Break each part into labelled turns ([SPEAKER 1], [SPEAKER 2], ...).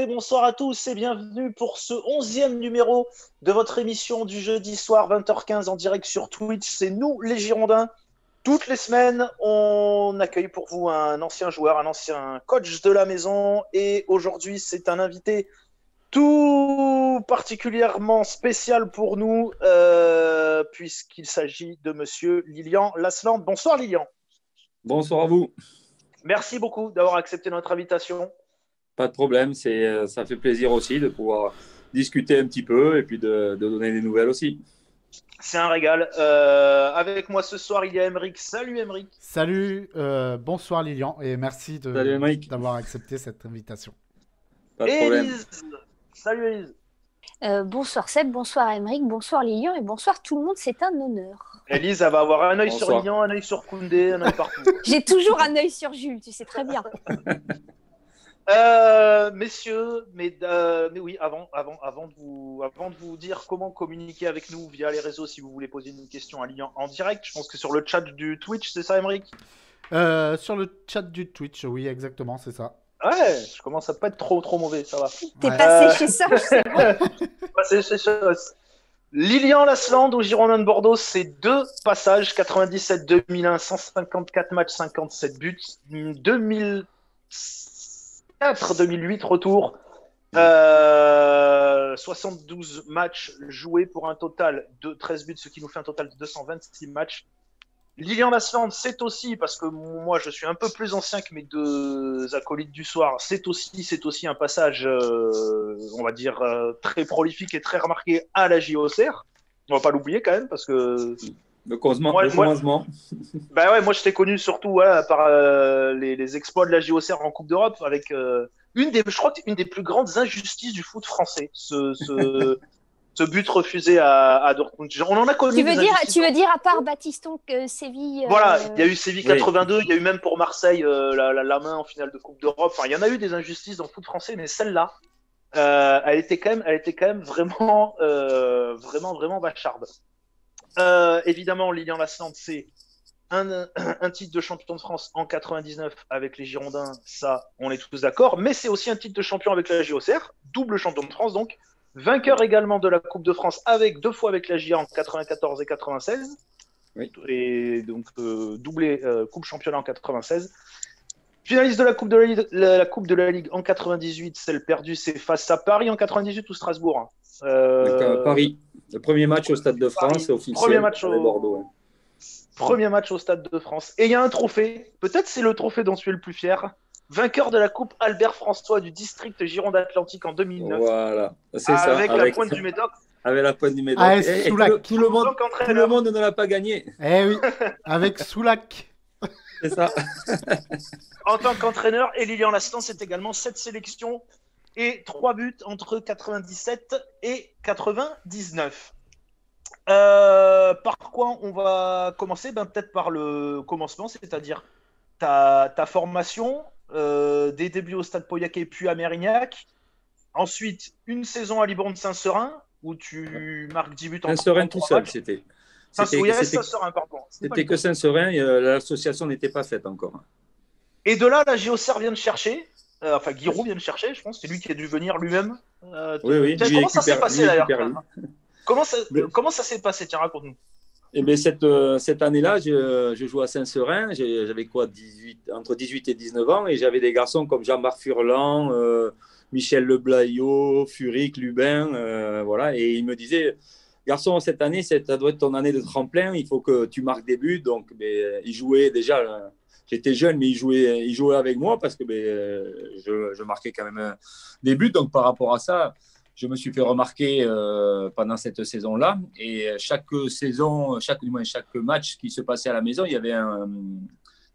[SPEAKER 1] et bonsoir à tous et bienvenue pour ce onzième numéro de votre émission du jeudi soir 20h15 en direct sur Twitch. C'est nous les Girondins. Toutes les semaines, on accueille pour vous un ancien joueur, un ancien coach de la maison et aujourd'hui c'est un invité tout particulièrement spécial pour nous euh, puisqu'il s'agit de monsieur Lilian Lasland. Bonsoir Lilian.
[SPEAKER 2] Bonsoir à vous.
[SPEAKER 1] Merci beaucoup d'avoir accepté notre invitation.
[SPEAKER 2] Pas de problème, c'est, euh, ça fait plaisir aussi de pouvoir discuter un petit peu et puis de, donner des nouvelles aussi.
[SPEAKER 1] C'est un régal. Euh, avec moi ce soir, il y a Emeric. Salut Emeric.
[SPEAKER 3] Salut, euh, bonsoir Lilian et merci de, d'avoir accepté cette invitation.
[SPEAKER 1] Pas de problème. Salut Elise.
[SPEAKER 4] bonsoir Seb, bonsoir Emeric, bonsoir Lilian et bonsoir tout le monde, c'est un honneur.
[SPEAKER 1] Elise, elle va avoir un œil sur Lilian, un œil sur Koundé, un œil partout.
[SPEAKER 4] J'ai toujours un œil sur Jules, tu sais très bien.
[SPEAKER 1] Euh, messieurs, mais, euh, mais, oui, avant, avant, avant, de vous, avant de vous dire comment communiquer avec nous via les réseaux, si vous voulez poser une question à Lilian en direct, je pense que sur le chat du Twitch, c'est ça, Emeric
[SPEAKER 3] euh, Sur le chat du Twitch, oui, exactement, c'est ça.
[SPEAKER 1] Ouais, je commence à pas être trop trop mauvais, ça va.
[SPEAKER 4] T'es passé chez ça, c'est bon.
[SPEAKER 1] passé chez ça. Lilian Lasland au Girondin de Bordeaux, c'est deux passages 97-2001, 154 matchs, 57 buts. 2000 2008 retour. 72 matchs joués pour un total de 13 buts, ce qui nous fait un total de 226 matchs. Lilian Lasland, c'est aussi, parce que moi je suis un peu plus ancien que mes deux acolytes du soir, c'est aussi, c'est aussi un passage, euh, on va dire, euh, très prolifique et très remarqué à la JOCR. On va pas l'oublier quand même, parce que
[SPEAKER 2] le commencement.
[SPEAKER 1] bah ouais, moi je t'ai connu surtout par euh, les, exploits de la JOCR en Coupe d'Europe avec euh, une des, je crois une des plus grandes injustices du foot français, ce, ce, but refusé à, Dortmund. On en a connu.
[SPEAKER 4] Tu veux dire, tu veux dire à part Baptiston que Séville.
[SPEAKER 1] Voilà, il y a eu Séville 82, il y a eu même pour Marseille euh, la, main en finale de Coupe d'Europe. Enfin, il y en a eu des injustices dans le foot français, mais celle-là, elle était quand même, elle était quand même vraiment, vraiment, vraiment bacharde. Euh, évidemment, Lilian Lasland, c'est un, un, titre de champion de France en 99 avec les Girondins, ça, on est tous d'accord, mais c'est aussi un titre de champion avec la JOCR, double champion de France donc, vainqueur également de la Coupe de France avec deux fois avec la GIA en 94 et 96, et donc euh, doublé euh, Coupe championnat en 96. Finaliste de la Coupe de la, Ligue, la, Coupe de la Ligue en 98, celle perdue, c'est face à Paris en 98 ou Strasbourg hein.
[SPEAKER 2] euh, Paris. Le premier match au Stade de France, c'est officiel.
[SPEAKER 1] Premier match au Bordeaux. Premier match au Stade de France. Et il y a un trophée. Peut-être c'est le trophée dont tu es le plus fier. Vainqueur de la Coupe Albert François du district Gironde Atlantique en 2009.
[SPEAKER 2] Voilà, c'est ça.
[SPEAKER 1] Avec la pointe du Médoc.
[SPEAKER 2] Avec la pointe du Médoc. Ah, et, tout, le, monde, tout le monde ne l'a pas gagné.
[SPEAKER 3] Eh oui, avec Soulac.
[SPEAKER 2] C'est ça.
[SPEAKER 1] en tant qu'entraîneur, et Lilian Lastan, c'est également cette sélection et 3 buts entre 97 et 99. Euh, par quoi on va commencer? Ben, Peut-être par le commencement, c'est-à-dire ta, ta, formation, euh, des débuts au Stade Pauillac puis à Mérignac. Ensuite, une saison à Libourne Saint-Seurin où tu marques 10 buts
[SPEAKER 2] en Saint-Seurin tout seul, c'était. C'était que Saint-Seurin, euh, l'association n'était pas faite encore.
[SPEAKER 1] Et de là, la GeoCer vient de chercher euh, enfin, Giroud vient le chercher, je pense. C'est lui qui a dû venir lui-même.
[SPEAKER 2] Euh, oui, oui.
[SPEAKER 1] comment ça s'est passé d'ailleurs comment ça, comment ça s'est passé? Tiens, raconte-nous.
[SPEAKER 2] Eh bien, cette, euh, cette année-là, je, je jouais à Saint-Seurin. J'avais quoi 18, Entre 18 et 19 ans. Et j'avais des garçons comme Jean-Marc Furlan, Michel Leblaillot, Furic, Lubin. voilà. Et ils me disaient Garçon, cette année, ça doit être ton année de tremplin. Il faut que tu marques des buts. Donc, ben, ils jouaient déjà j'étais jeune, mais il jouait, il jouait avec moi parce que ben, je, marquais quand même des buts. Donc, par rapport à ça, je me suis fait remarquer euh, pendant cette saison-là. Et chaque saison, chaque, chaque match qui se passait à la maison, il y avait un.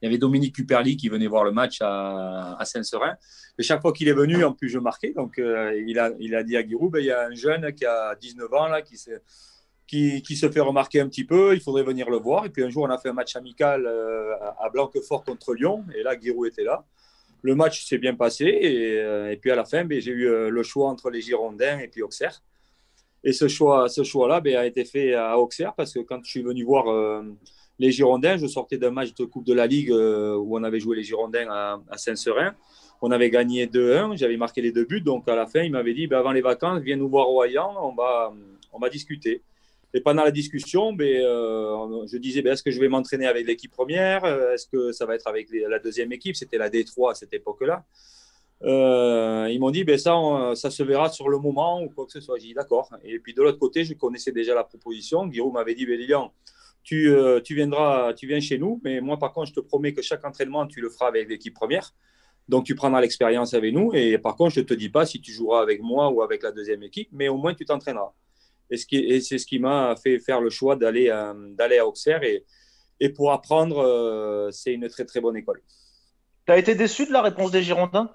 [SPEAKER 2] Il y avait Dominique Cuperli qui venait voir le match à, Saint-Seurin. Et chaque fois qu'il est venu, en plus, je marquais. Donc, euh, il, a, il a dit à Giroud, ben, il y a un jeune qui a 19 ans, là, qui s'est qui, se fait remarquer un petit peu. Il faudrait venir le voir. Et puis un jour, on a fait un match amical euh, à Blanquefort contre Lyon. Et là, Giroud était là. Le match s'est bien passé. Et, euh, puis à la fin, ben, j'ai eu euh, le choix entre les Girondins et puis Auxerre. Et ce choix, ce choix-là ben, a été fait à Auxerre parce que quand je suis venu voir les Girondins, je sortais d'un match de Coupe de la Ligue où on avait joué les Girondins à, Saint-Seurin. on avait gagné 2-1, j'avais marqué les deux buts. Donc à la fin, il m'avait dit ben, avant les vacances, viens nous voir au Hayan, on va, on va discuter. Et pendant la discussion, ben, euh, je disais ben, est-ce que je vais m'entraîner avec l'équipe première? Est-ce que ça va être avec la deuxième équipe? C'était la D3 à cette époque-là. Euh, ils m'ont dit ben, ça, ça se verra sur le moment ou quoi que ce soit. J'ai dit d'accord. Et puis de l'autre côté, je connaissais déjà la proposition. Guillaume m'avait dit ben, Lilian, tu, euh, tu, viendras, tu viens chez nous, mais moi par contre, je te promets que chaque entraînement, tu le feras avec l'équipe première. Donc, tu prendras l'expérience avec nous. Et par contre, je ne te dis pas si tu joueras avec moi ou avec la deuxième équipe, mais au moins, tu t'entraîneras. Et, c'est ce qui m'a fait faire le choix d'aller à, d'aller à Auxerre. Et, et pour apprendre, euh, c'est une très, très bonne école.
[SPEAKER 1] Tu as été déçu de la réponse des Girondins?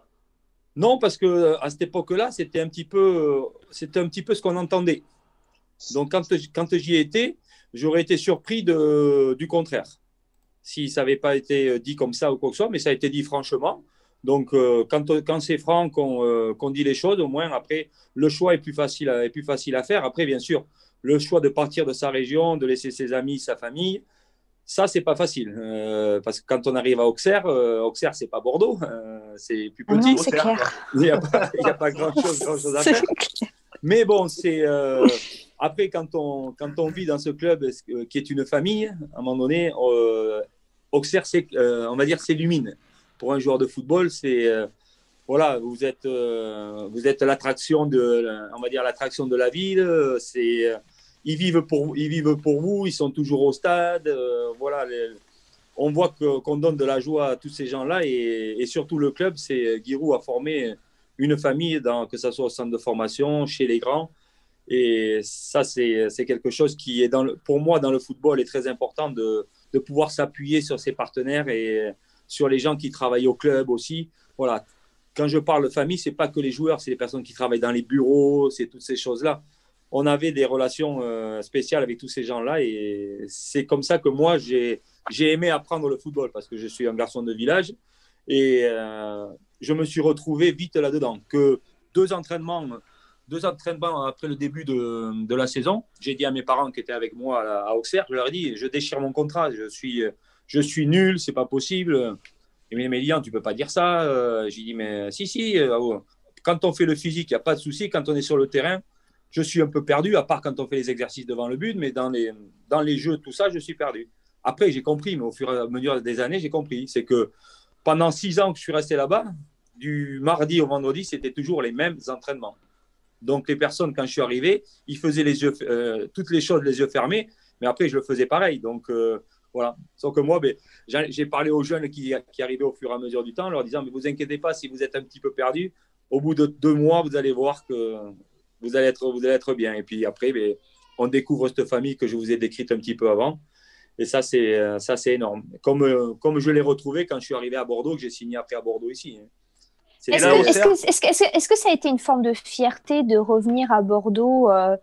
[SPEAKER 2] Non, parce que à cette époque-là, c'était un, petit peu, c'était un petit peu ce qu'on entendait. Donc, quand, quand j'y étais, j'aurais été surpris de, du contraire. Si ça n'avait pas été dit comme ça ou quoi que ce soit, mais ça a été dit franchement. Donc, euh, quand, quand c'est franc euh, qu'on dit les choses, au moins, après, le choix est plus, facile à, est plus facile à faire. Après, bien sûr, le choix de partir de sa région, de laisser ses amis, sa famille, ça, c'est pas facile. Euh, parce que quand on arrive à Auxerre, Auxerre, c'est pas Bordeaux, c'est plus petit. Il n'y a pas, grand-chose grand à faire. Mais bon, c'est. après, quand on, quand on vit dans ce club qui est une famille, à un moment donné, Auxerre, on va dire, s'illumine pour un joueur de football, c'est euh, voilà, vous êtes, euh, vous êtes l'attraction de, on va dire l'attraction de la ville. C'est, ils vivent pour, ils vivent pour vous. Ils sont toujours au stade. Euh, voilà, on voit qu'on donne de la joie à tous ces gens-là et, surtout le club, c'est Giroud a formé une famille, dans, que ce soit au centre de formation, chez les grands. Et ça, c'est quelque chose qui est, dans le, pour moi, dans le football, est très important de, de pouvoir s'appuyer sur ses partenaires et, sur les gens qui travaillent au club aussi. Voilà. Quand je parle famille, c'est pas que les joueurs, c'est les personnes qui travaillent dans les bureaux, c'est toutes ces choses-là. On avait des relations euh, spéciales avec tous ces gens-là et c'est comme ça que moi, j'ai aimé apprendre le football parce que je suis un garçon de village et euh, je me suis retrouvé vite là-dedans. Que deux entraînements, deux entraînements après le début de, de la saison, j'ai dit à mes parents qui étaient avec moi à Auxerre, je leur ai dit, je déchire mon contrat, je suis je suis nul, c'est pas possible. Et mais Lian, tu peux pas dire ça. Euh, j'ai dit, mais si, si. Euh, oh. quand on fait le physique, il n'y a pas de souci. Quand on est sur le terrain, je suis un peu perdu, à part quand on fait les exercices devant le but, mais dans les, dans les jeux, tout ça, je suis perdu. Après, j'ai compris, mais au fur et à mesure des années, j'ai compris. C'est que pendant six ans que je suis resté là-bas, du mardi au vendredi, c'était toujours les mêmes entraînements. Donc, les personnes, quand je suis arrivé, ils faisaient les yeux, euh, toutes les choses les yeux fermés, mais après, je le faisais pareil. Donc, voilà. Sauf que moi, ben, j'ai parlé aux jeunes qui, qui, arrivaient au fur et à mesure du temps, leur disant, mais vous inquiétez pas, si vous êtes un petit peu perdu, au bout de deux mois, vous allez voir que vous allez être, vous allez être bien. Et puis après, ben, on découvre cette famille que je vous ai décrite un petit peu avant. Et ça, c'est, ça, c'est énorme. Comme, comme je l'ai retrouvé quand je suis arrivé à Bordeaux, que j'ai signé après à Bordeaux ici. Hein.
[SPEAKER 4] Est-ce que, est que, ça a été une forme de fierté de revenir à Bordeaux euh,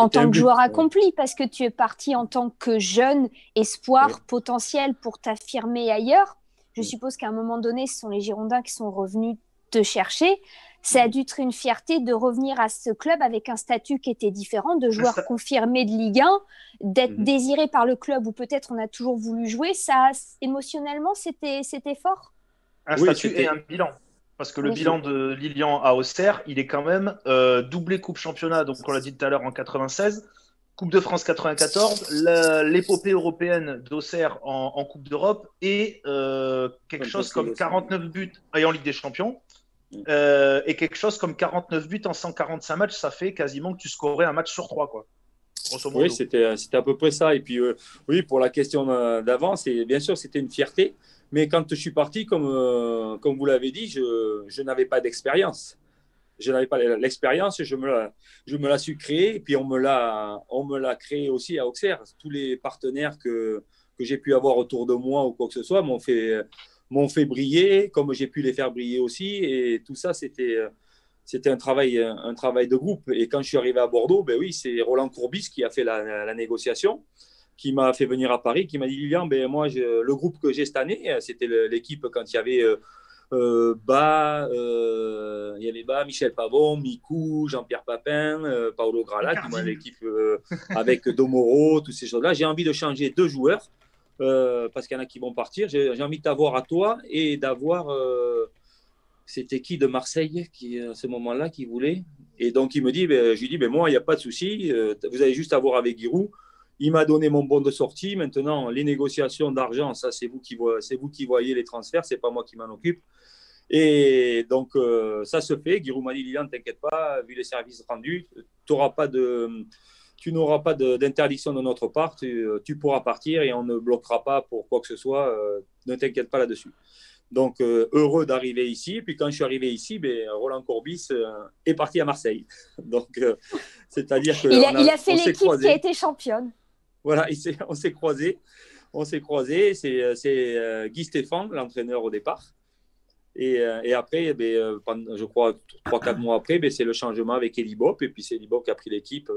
[SPEAKER 4] en tant que joueur accompli, parce que tu es parti en tant que jeune espoir potentiel pour t'affirmer ailleurs. Je suppose qu'à un moment donné, ce sont les Girondins qui sont revenus te chercher. Ça a dû être une fierté de revenir à ce club avec un statut qui était différent, de joueur confirmé de Ligue 1, d'être mhm. désiré par le club où peut-être on a toujours voulu jouer. Ça, émotionnellement, c'était fort?
[SPEAKER 1] Un statut et un bilan. Parce que le bilan de Lilian à Auxerre, il est quand même euh, doublé Coupe Championnat, donc on l'a dit tout à l'heure en 96, Coupe de France 94, l'épopée européenne d'Auxerre en, Coupe d'Europe et euh, quelque chose comme 49 buts et en Ligue des Champions. Euh, et quelque chose comme 49 buts en 145 matchs, ça fait quasiment que tu scorais un match sur trois. Quoi.
[SPEAKER 2] Oui, c'était à peu près ça. Et puis, oui, pour la question d'avant, bien sûr, c'était une fierté. Mais quand je suis parti, comme, euh, comme vous l'avez dit, je, je n'avais pas d'expérience. Je n'avais pas l'expérience, je me, la, je me la suis créée, et puis on me l'a, on me l'a créé aussi à Auxerre. Tous les partenaires que, que j'ai pu avoir autour de moi ou quoi que ce soit m'ont fait, m'ont fait briller, comme j'ai pu les faire briller aussi. Et tout ça, c'était, c'était un, travail, un travail de groupe. Et quand je suis arrivé à Bordeaux, ben oui, c'est Roland Courbis qui a fait la, la négociation qui m'a fait venir à Paris, qui m'a dit Lilian, ben moi, le groupe que j'ai cette année, c'était l'équipe quand il y avait euh, euh Bas, euh, il y avait Bas, Michel Pavon, Mikou, Jean-Pierre Papin, euh, Paolo Grala, qui m'a l'équipe avec Domoro, toutes ces choses-là. J'ai envie de changer deux joueurs parce qu'il y en a qui vont partir. J'ai envie de t'avoir à toi et d'avoir c'était qui de Marseille qui, à ce moment-là qui voulait? Et donc, il me dit, ben, je lui dis, ben, moi, il n'y a pas de souci, euh, vous avez juste à voir avec Giroud. Il m'a donné mon bon de sortie. Maintenant, les négociations d'argent, ça, c'est vous, qui c'est vous qui voyez les transferts, c'est pas moi qui m'en occupe. Et donc, euh, ça se fait. Giroud m'a dit, Lilian, t'inquiète pas, vu les services rendus, pas de, tu n'auras pas d'interdiction de, notre part, tu, pourras partir et on ne bloquera pas pour quoi que ce soit, ne t'inquiète pas là-dessus. Donc, euh, heureux d'arriver ici. Puis, quand je suis arrivé ici, ben, Roland Corbis euh, est parti à Marseille. Donc, euh, c'est-à-dire que.
[SPEAKER 4] Il a, fait l'équipe qui a été championne.
[SPEAKER 2] Voilà, on s'est croisés. On s'est croisés. C'est Guy Stéphane, l'entraîneur au départ. Et, après, ben, je crois, 3-4 mois après, ben, c'est le changement avec Eli Bop. Et puis, c'est Eli Bop qui a pris l'équipe.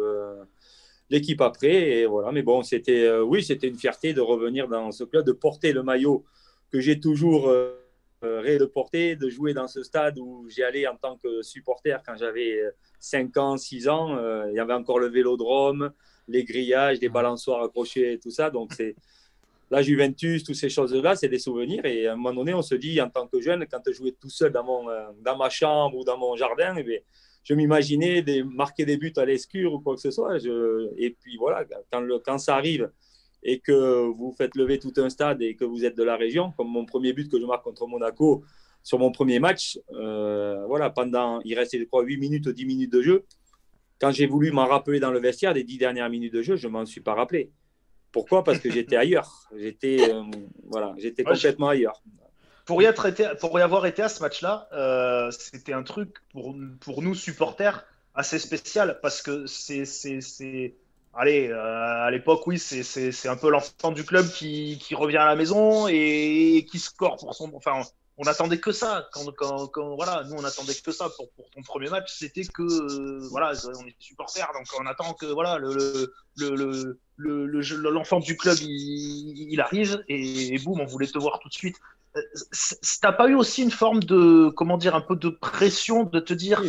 [SPEAKER 2] l'équipe après et voilà mais bon c'était oui c'était une fierté de revenir dans ce club de porter le maillot que j'ai toujours euh, rêvé de porter, de jouer dans ce stade où j'y allais en tant que supporter quand j'avais 5 ans, 6 ans. Euh, il y avait encore le vélodrome, les grillages, les balançoires accrochés, tout ça. Donc, c'est la Juventus, toutes ces choses-là, c'est des souvenirs. Et à un moment donné, on se dit, en tant que jeune, quand je jouais tout seul dans, mon, euh, dans ma chambre ou dans mon jardin, eh je m'imaginais marquer des buts à l'escure ou quoi que ce soit. et puis voilà, quand ça arrive, et que vous faites lever tout un stade et que vous êtes de la région, comme mon premier but que je marque contre Monaco sur mon premier match, euh, voilà, pendant, il restait, je crois, 8 minutes, 10 minutes de jeu. Quand j'ai voulu m'en rappeler dans le vestiaire des 10 dernières minutes de jeu, je ne m'en suis pas rappelé. Pourquoi? Parce que j'étais ailleurs. J'étais euh, voilà, j'étais complètement ailleurs.
[SPEAKER 1] Pour y, être été, pour y avoir été à ce match-là, euh, c'était un truc pour, pour nous supporters assez spécial parce que c'est allez, euh, à l'époque, oui, c'est un peu l'enfant du club qui, qui, revient à la maison et, qui score pour son. Enfin, on attendait que ça. Quand, quand, quand, voilà, nous, on attendait que ça pour, pour ton premier match. C'était que, euh, voilà, on est supporters, donc on attend que, voilà, le, le, le, l'enfant du club, il arrive et, boum, on voulait te voir tout de suite. Euh, t'as pas eu aussi une forme de, comment dire, un peu de pression de te dire,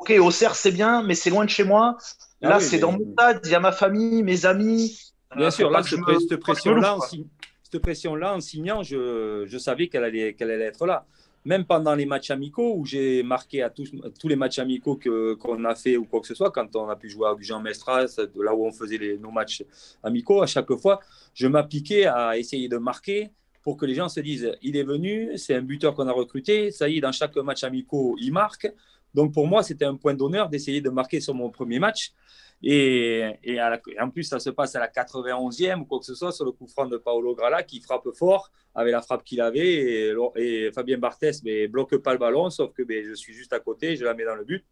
[SPEAKER 1] ok, au Auxerre c'est bien, mais c'est loin de chez moi. Ah là, c'est dans mon stade, il y a ma famille, mes amis.
[SPEAKER 2] Bien sûr, là, cette, pression-là, en, pression en signant, je, je savais qu'elle allait, allait être là. Même pendant les matchs amicaux, où j'ai marqué à tous, tous les matchs amicaux qu'on a fait ou quoi que ce soit, quand on a pu jouer à Jean Mestras, là où on faisait les, nos matchs amicaux, à chaque fois, je m'appliquais à essayer de marquer pour que les gens se disent il est venu, c'est un buteur qu'on a recruté, ça y est, dans chaque match amicaux, il marque. Donc pour moi, c'était un point d'honneur d'essayer de marquer sur mon premier match. Et, en plus, ça se passe à la 91e ou quoi que ce soit sur le coup franc de Paolo Grala qui frappe fort avec la frappe qu'il avait. Et, Fabien Barthès ne bloque pas le ballon, sauf que ben, je suis juste à côté, je la mets dans le but.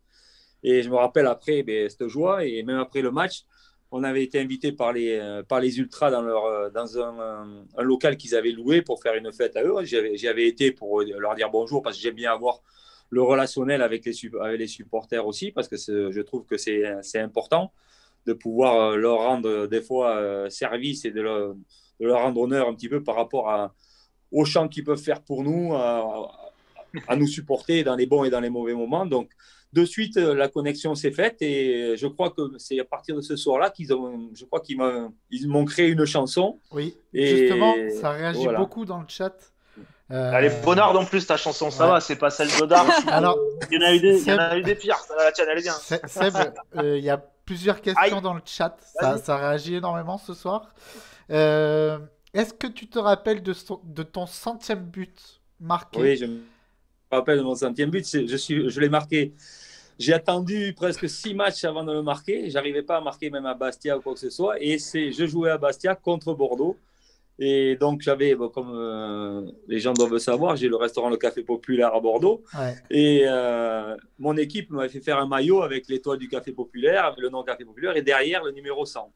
[SPEAKER 2] Et je me rappelle après ben, cette joie. Et même après le match, on avait été invité par les, par les Ultras dans, leur, dans un, un local qu'ils avaient loué pour faire une fête à eux. J'y avais été pour leur dire bonjour parce que j'aime bien avoir le relationnel avec les, avec les supporters aussi, parce que je trouve que c'est important de pouvoir euh, leur rendre euh, des fois euh, service et de leur, de leur, rendre honneur un petit peu par rapport à, aux chants qu'ils peuvent faire pour nous, à, à, nous supporter dans les bons et dans les mauvais moments. Donc, de suite, la connexion s'est faite et je crois que c'est à partir de ce soir-là qu'ils ont, je crois qu'ils m'ont créé une chanson.
[SPEAKER 3] Oui, et justement, ça réagit beaucoup dans le chat.
[SPEAKER 1] Euh... Elle est bonarde en plus ta chanson, ça va, c'est pas celle d'Odard. Alors, il y en a eu des, il y en a eu des pires, la tienne elle est bien.
[SPEAKER 3] Seb, euh, il y a plusieurs questions dans le chat, ça, ça, réagit énormément ce soir. Euh, Est-ce que tu te rappelles de, de, ton centième but marqué?
[SPEAKER 2] Oui, je me rappelle de mon centième but, je, suis, je l'ai marqué. J'ai attendu presque six matchs avant de le marquer. J'arrivais pas à marquer même à Bastia ou quoi que ce soit. Et c'est, je jouais à Bastia contre Bordeaux. Et donc, j'avais, comme euh, les gens doivent savoir, j'ai le restaurant Le Café Populaire à Bordeaux. Et euh, mon équipe m'avait fait faire un maillot avec l'étoile du Café Populaire, avec le nom Café Populaire, et derrière le numéro 100.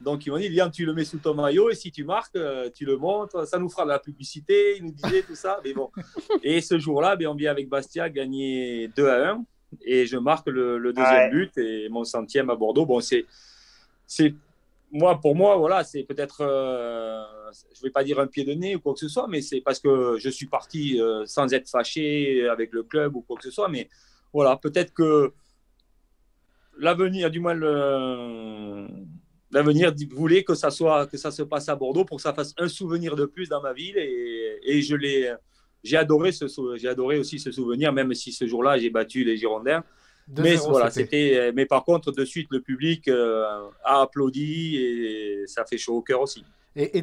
[SPEAKER 2] Donc, ils m'ont dit, viens, tu le mets sous ton maillot, et si tu marques, euh, tu le montres, ça nous fera de la publicité. Ils nous disaient tout ça. Mais bon. Et ce jour-là, ben, on vient avec Bastia gagner 2 à 1. Et je marque le, deuxième but et mon centième à Bordeaux. Bon, c'est moi, pour moi, voilà, c'est peut-être, euh, je ne vais pas dire un pied de nez ou quoi que ce soit, mais c'est parce que je suis parti euh, sans être fâché avec le club ou quoi que ce soit. Mais voilà, peut-être que l'avenir, du moins l'avenir voulait que ça soit, que ça se passe à Bordeaux pour que ça fasse un souvenir de plus dans ma ville et, je l'ai, j'ai adoré, j'ai adoré aussi ce souvenir, même si ce jour-là, j'ai battu les Girondins. Mais, voilà, c'était... mais par contre, de suite, le public a applaudi et ça fait chaud au cœur aussi.
[SPEAKER 4] Et,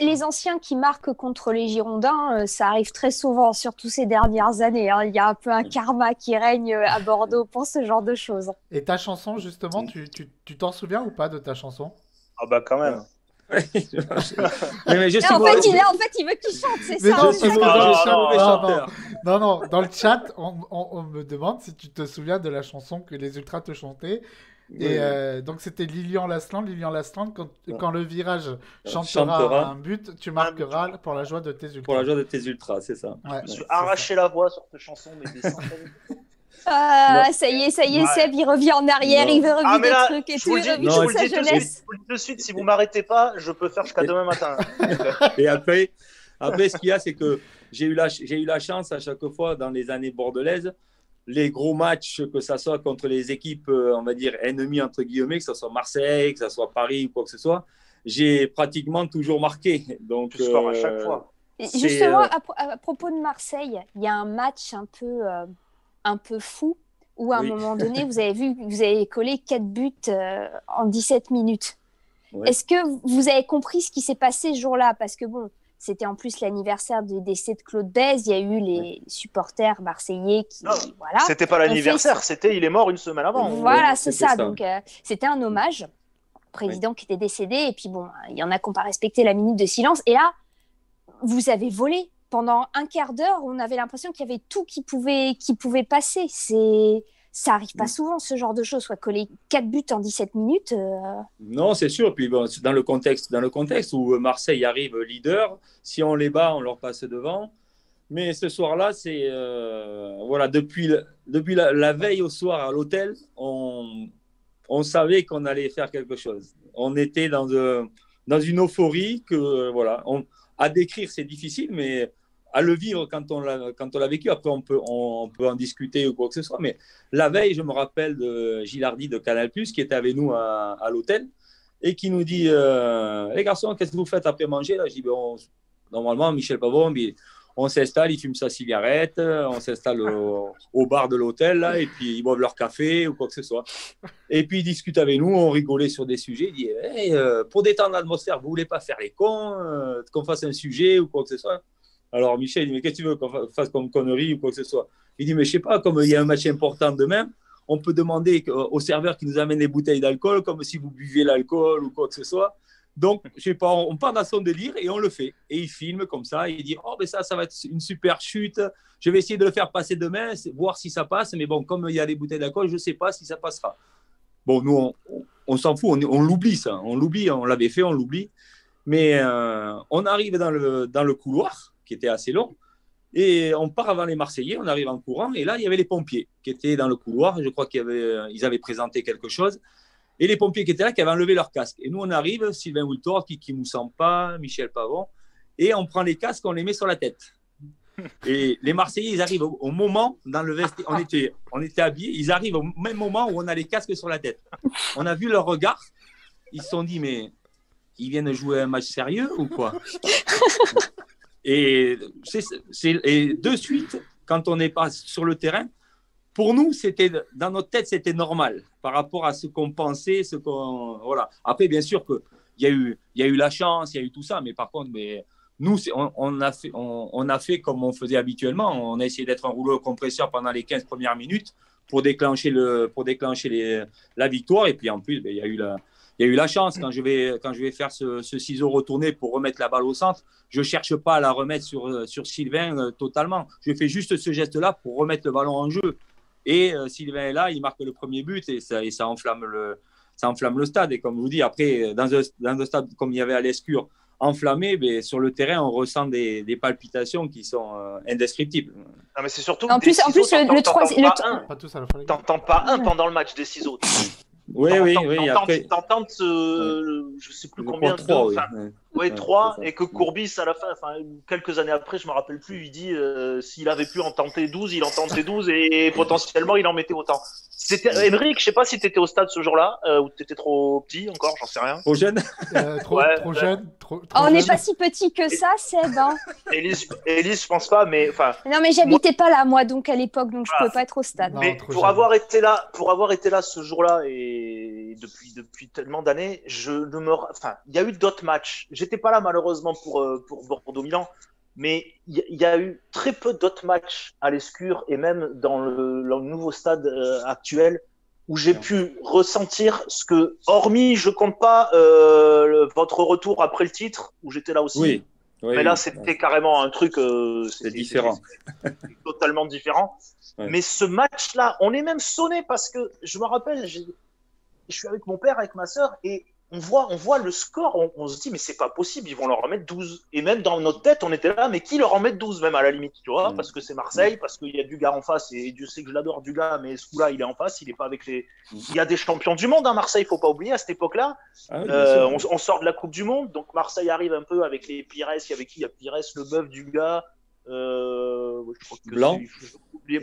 [SPEAKER 4] les, anciens qui marquent contre les Girondins, euh, ça arrive très souvent, surtout ces dernières années. Hein. Il y a un peu un karma qui règne euh, à Bordeaux pour ce genre de choses.
[SPEAKER 3] Et ta chanson, justement, tu t'en souviens ou pas de ta chanson?
[SPEAKER 1] Ah bah quand même.
[SPEAKER 4] mais, en, fait, il en fait, il veut qu'il chante, c'est ça.
[SPEAKER 3] Non, non, non, dans le chat, on, me demande si tu te souviens de la chanson que les Ultras te chantaient. Et euh, donc c'était Lilian Lasland. Lilian Lasland, quand, quand le virage chantera, un but, tu marqueras pour la joie de tes ultras.
[SPEAKER 2] Pour la joie de tes ultras, c'est ça.
[SPEAKER 1] Ouais, je suis arraché la voix sur cette chanson, mais des
[SPEAKER 4] Ah, ça y est, ça y est, Seb, il revient en arrière, il veut revivre des trucs et tout, il revit sa jeunesse.
[SPEAKER 1] Je vous le de suite, si vous m'arrêtez pas, je peux faire jusqu'à demain matin.
[SPEAKER 2] et après, après, ce qu'il y a, c'est que j'ai eu, la, eu la chance à chaque fois dans les années bordelaises les gros matchs, que ce soit contre les équipes, euh, on va dire, ennemies, entre guillemets, que ce soit Marseille, que ce soit Paris ou quoi que ce soit, j'ai pratiquement toujours marqué. Donc,
[SPEAKER 1] tu à chaque euh, fois.
[SPEAKER 4] Justement, euh, à, propos de Marseille, il y a un match un peu, un peu fou où à un moment donné, vous avez vu, vous avez collé 4 buts en 17 minutes. Est-ce que vous avez compris ce qui s'est passé ce jour-là? Parce que bon, c'était en plus l'anniversaire du décès de Claude Bèze. Il y a eu les supporters marseillais qui. voilà.
[SPEAKER 1] C'était pas l'anniversaire, c'était il est mort une semaine avant.
[SPEAKER 4] Voilà, c'est ça. Donc, euh, c'était un hommage au président qui était décédé. Et puis, bon, il y en a qui n'ont pas respecté la minute de silence. Et là, vous avez volé. Pendant un quart d'heure, on avait l'impression qu'il y avait tout qui pouvait, qui pouvait passer. C'est ça arrive pas mm. souvent ce genre de choses, soit coller 4 buts en 17 minutes. Euh.
[SPEAKER 2] Non, c'est sûr. Puis bon, dans le contexte, dans le contexte où Marseille arrive leader, si on les bat, on leur passe devant. Mais ce soir-là, c'est euh, voilà depuis depuis la, veille au soir à l'hôtel, on, on savait qu'on allait faire quelque chose. On était dans dans une euphorie que voilà, on, à décrire c'est difficile, mais à le vivre quand on l'a quand on l'a vécu. Après, on peut on, peut en discuter ou quoi que ce soit. Mais la veille, je me rappelle de Gilardi de Canal qui était avec nous à, l'hôtel et qui nous dit euh, les garçons, qu'est-ce que vous faites après manger là? Je dis ben, normalement Michel Pavon, on s'installe, il fume sa cigarette, on s'installe au, bar de l'hôtel là, et puis ils boivent leur café ou quoi que ce soit. Et puis ils discutent avec nous, on rigolait sur des sujets. Il dit euh, pour détendre l'atmosphère, vous voulez pas faire les cons, euh, qu'on fasse un sujet ou quoi que ce soit? Alors Michel, il dit, mais qu'est-ce que tu veux qu'on fasse comme connerie ou quoi que ce soit? Il dit, mais je sais pas, comme il y a un match important demain, on peut demander au serveur qui nous amène les bouteilles d'alcool, comme si vous buviez l'alcool ou quoi que ce soit. Donc, je sais pas, on part dans son délire et on le fait. Et il filme comme ça, et il dit, oh, mais ça, ça va être une super chute. Je vais essayer de le faire passer demain, voir si ça passe. Mais bon, comme il y a les bouteilles d'alcool, je ne sais pas si ça passera. Bon, nous, on, s'en fout, on, l'oublie ça. On l'oublie, on l'avait fait, on l'oublie. Mais euh, on arrive dans le, dans le couloir qui était assez long. Et on part avant les Marseillais, on arrive en courant, et là, il y avait les pompiers qui étaient dans le couloir. Je crois qu'ils avaient, ils avaient présenté quelque chose. Et les pompiers qui étaient là, qui avaient enlevé leur casque. Et nous, on arrive, Sylvain Woultor, Kiki Moussampa, Michel Pavon, et on prend les casques, on les met sur la tête. Et les Marseillais, ils arrivent au, moment, dans le vestiaire, on était, on était habillés, ils arrivent au même moment où on a les casques sur la tête. On a vu leur regard, ils se sont dit, mais ils viennent jouer un match sérieux ou quoi? et, et de suite, quand on n'est pas sur le terrain, pour nous, c'était dans notre tête, c'était normal par rapport à ce qu'on pensait, ce qu'on voilà. Après, bien sûr que il y a eu, il y a eu la chance, il y a eu tout ça, mais par contre, mais nous, on, on, a fait, on, a fait comme on faisait habituellement. On a essayé d'être un rouleau compresseur pendant les 15 premières minutes pour déclencher le, pour déclencher la victoire. Et puis en plus, ben, il y a eu la, il y a eu la chance quand je vais, quand je vais faire ce, ciseau retourné pour remettre la balle au centre. Je ne cherche pas à la remettre sur, sur Sylvain euh, totalement. Je fais juste ce geste-là pour remettre le ballon en jeu. Et euh, Sylvain est là, il marque le premier but et ça, et ça, enflamme, le, ça enflamme le stade. Et comme je vous dis, après, dans un, dans un stade comme il y avait à l'Escure, enflammé, mais sur le terrain, on ressent des, des palpitations qui sont euh, indescriptibles.
[SPEAKER 1] Non, mais c'est surtout.
[SPEAKER 4] En plus, en plus le, troisième.
[SPEAKER 1] T'entends pas un pendant le match des ciseaux.
[SPEAKER 2] Oui, oui, oui.
[SPEAKER 1] Après... T'entends ce, je sais plus combien de. Ouais, 3, et que Courbis, à la fin, enfin, quelques années après, je me rappelle plus, il dit euh, s'il avait pu en tenter 12, il en tentait 12 et potentiellement il en mettait autant. C'était Émeric, je sais pas si tu étais au stade ce jour-là euh, ou tu étais trop petit encore, j'en sais rien.
[SPEAKER 2] Trop jeune
[SPEAKER 3] euh, trop, trop, jeune. Trop,
[SPEAKER 4] oh, on n'est pas si petit que ça, Seb. Hein.
[SPEAKER 1] Élise, Élise, je pense pas, mais enfin.
[SPEAKER 4] Non, mais j'habitais pas là moi, donc à l'époque, donc je pouvais pas être au stade.
[SPEAKER 1] mais pour avoir été là, pour avoir été là ce jour-là et depuis depuis tellement d'années, je ne me, enfin, il y a eu d'autres matchs. J'étais pas là malheureusement pour euh, pour Bordeaux-Milan, mais il y, a eu très peu d'autres matchs à l'Escure et même dans le, nouveau stade euh, actuel où j'ai pu ressentir ce que, hormis, je compte pas euh, votre retour après le titre où j'étais là aussi.
[SPEAKER 2] Oui.
[SPEAKER 1] mais là, c'était carrément un truc.
[SPEAKER 2] c'est différent.
[SPEAKER 1] totalement différent. Mais ce match-là, on est même sonné parce que je me rappelle, je suis avec mon père, avec ma soeur, et on voit, on voit le score, on, se dit, mais c'est pas possible, ils vont leur en mettre 12. Et même dans notre tête, on était là, mais qui leur en met 12, même à la limite, tu vois, mm. parce que c'est Marseille, parce qu'il y a du gars en face, et Dieu sait que je l'adore, du gars, mais ce coup-là, il est en face, il est pas avec les. Mm. Il y a des champions du monde à Marseille, faut pas oublier, à cette époque-là. Ah euh, on, sort de la Coupe du Monde, donc Marseille arrive un peu avec les Pires, il y avait qui? Il y a Pires, le bœuf du gars. Euh,
[SPEAKER 2] blanc.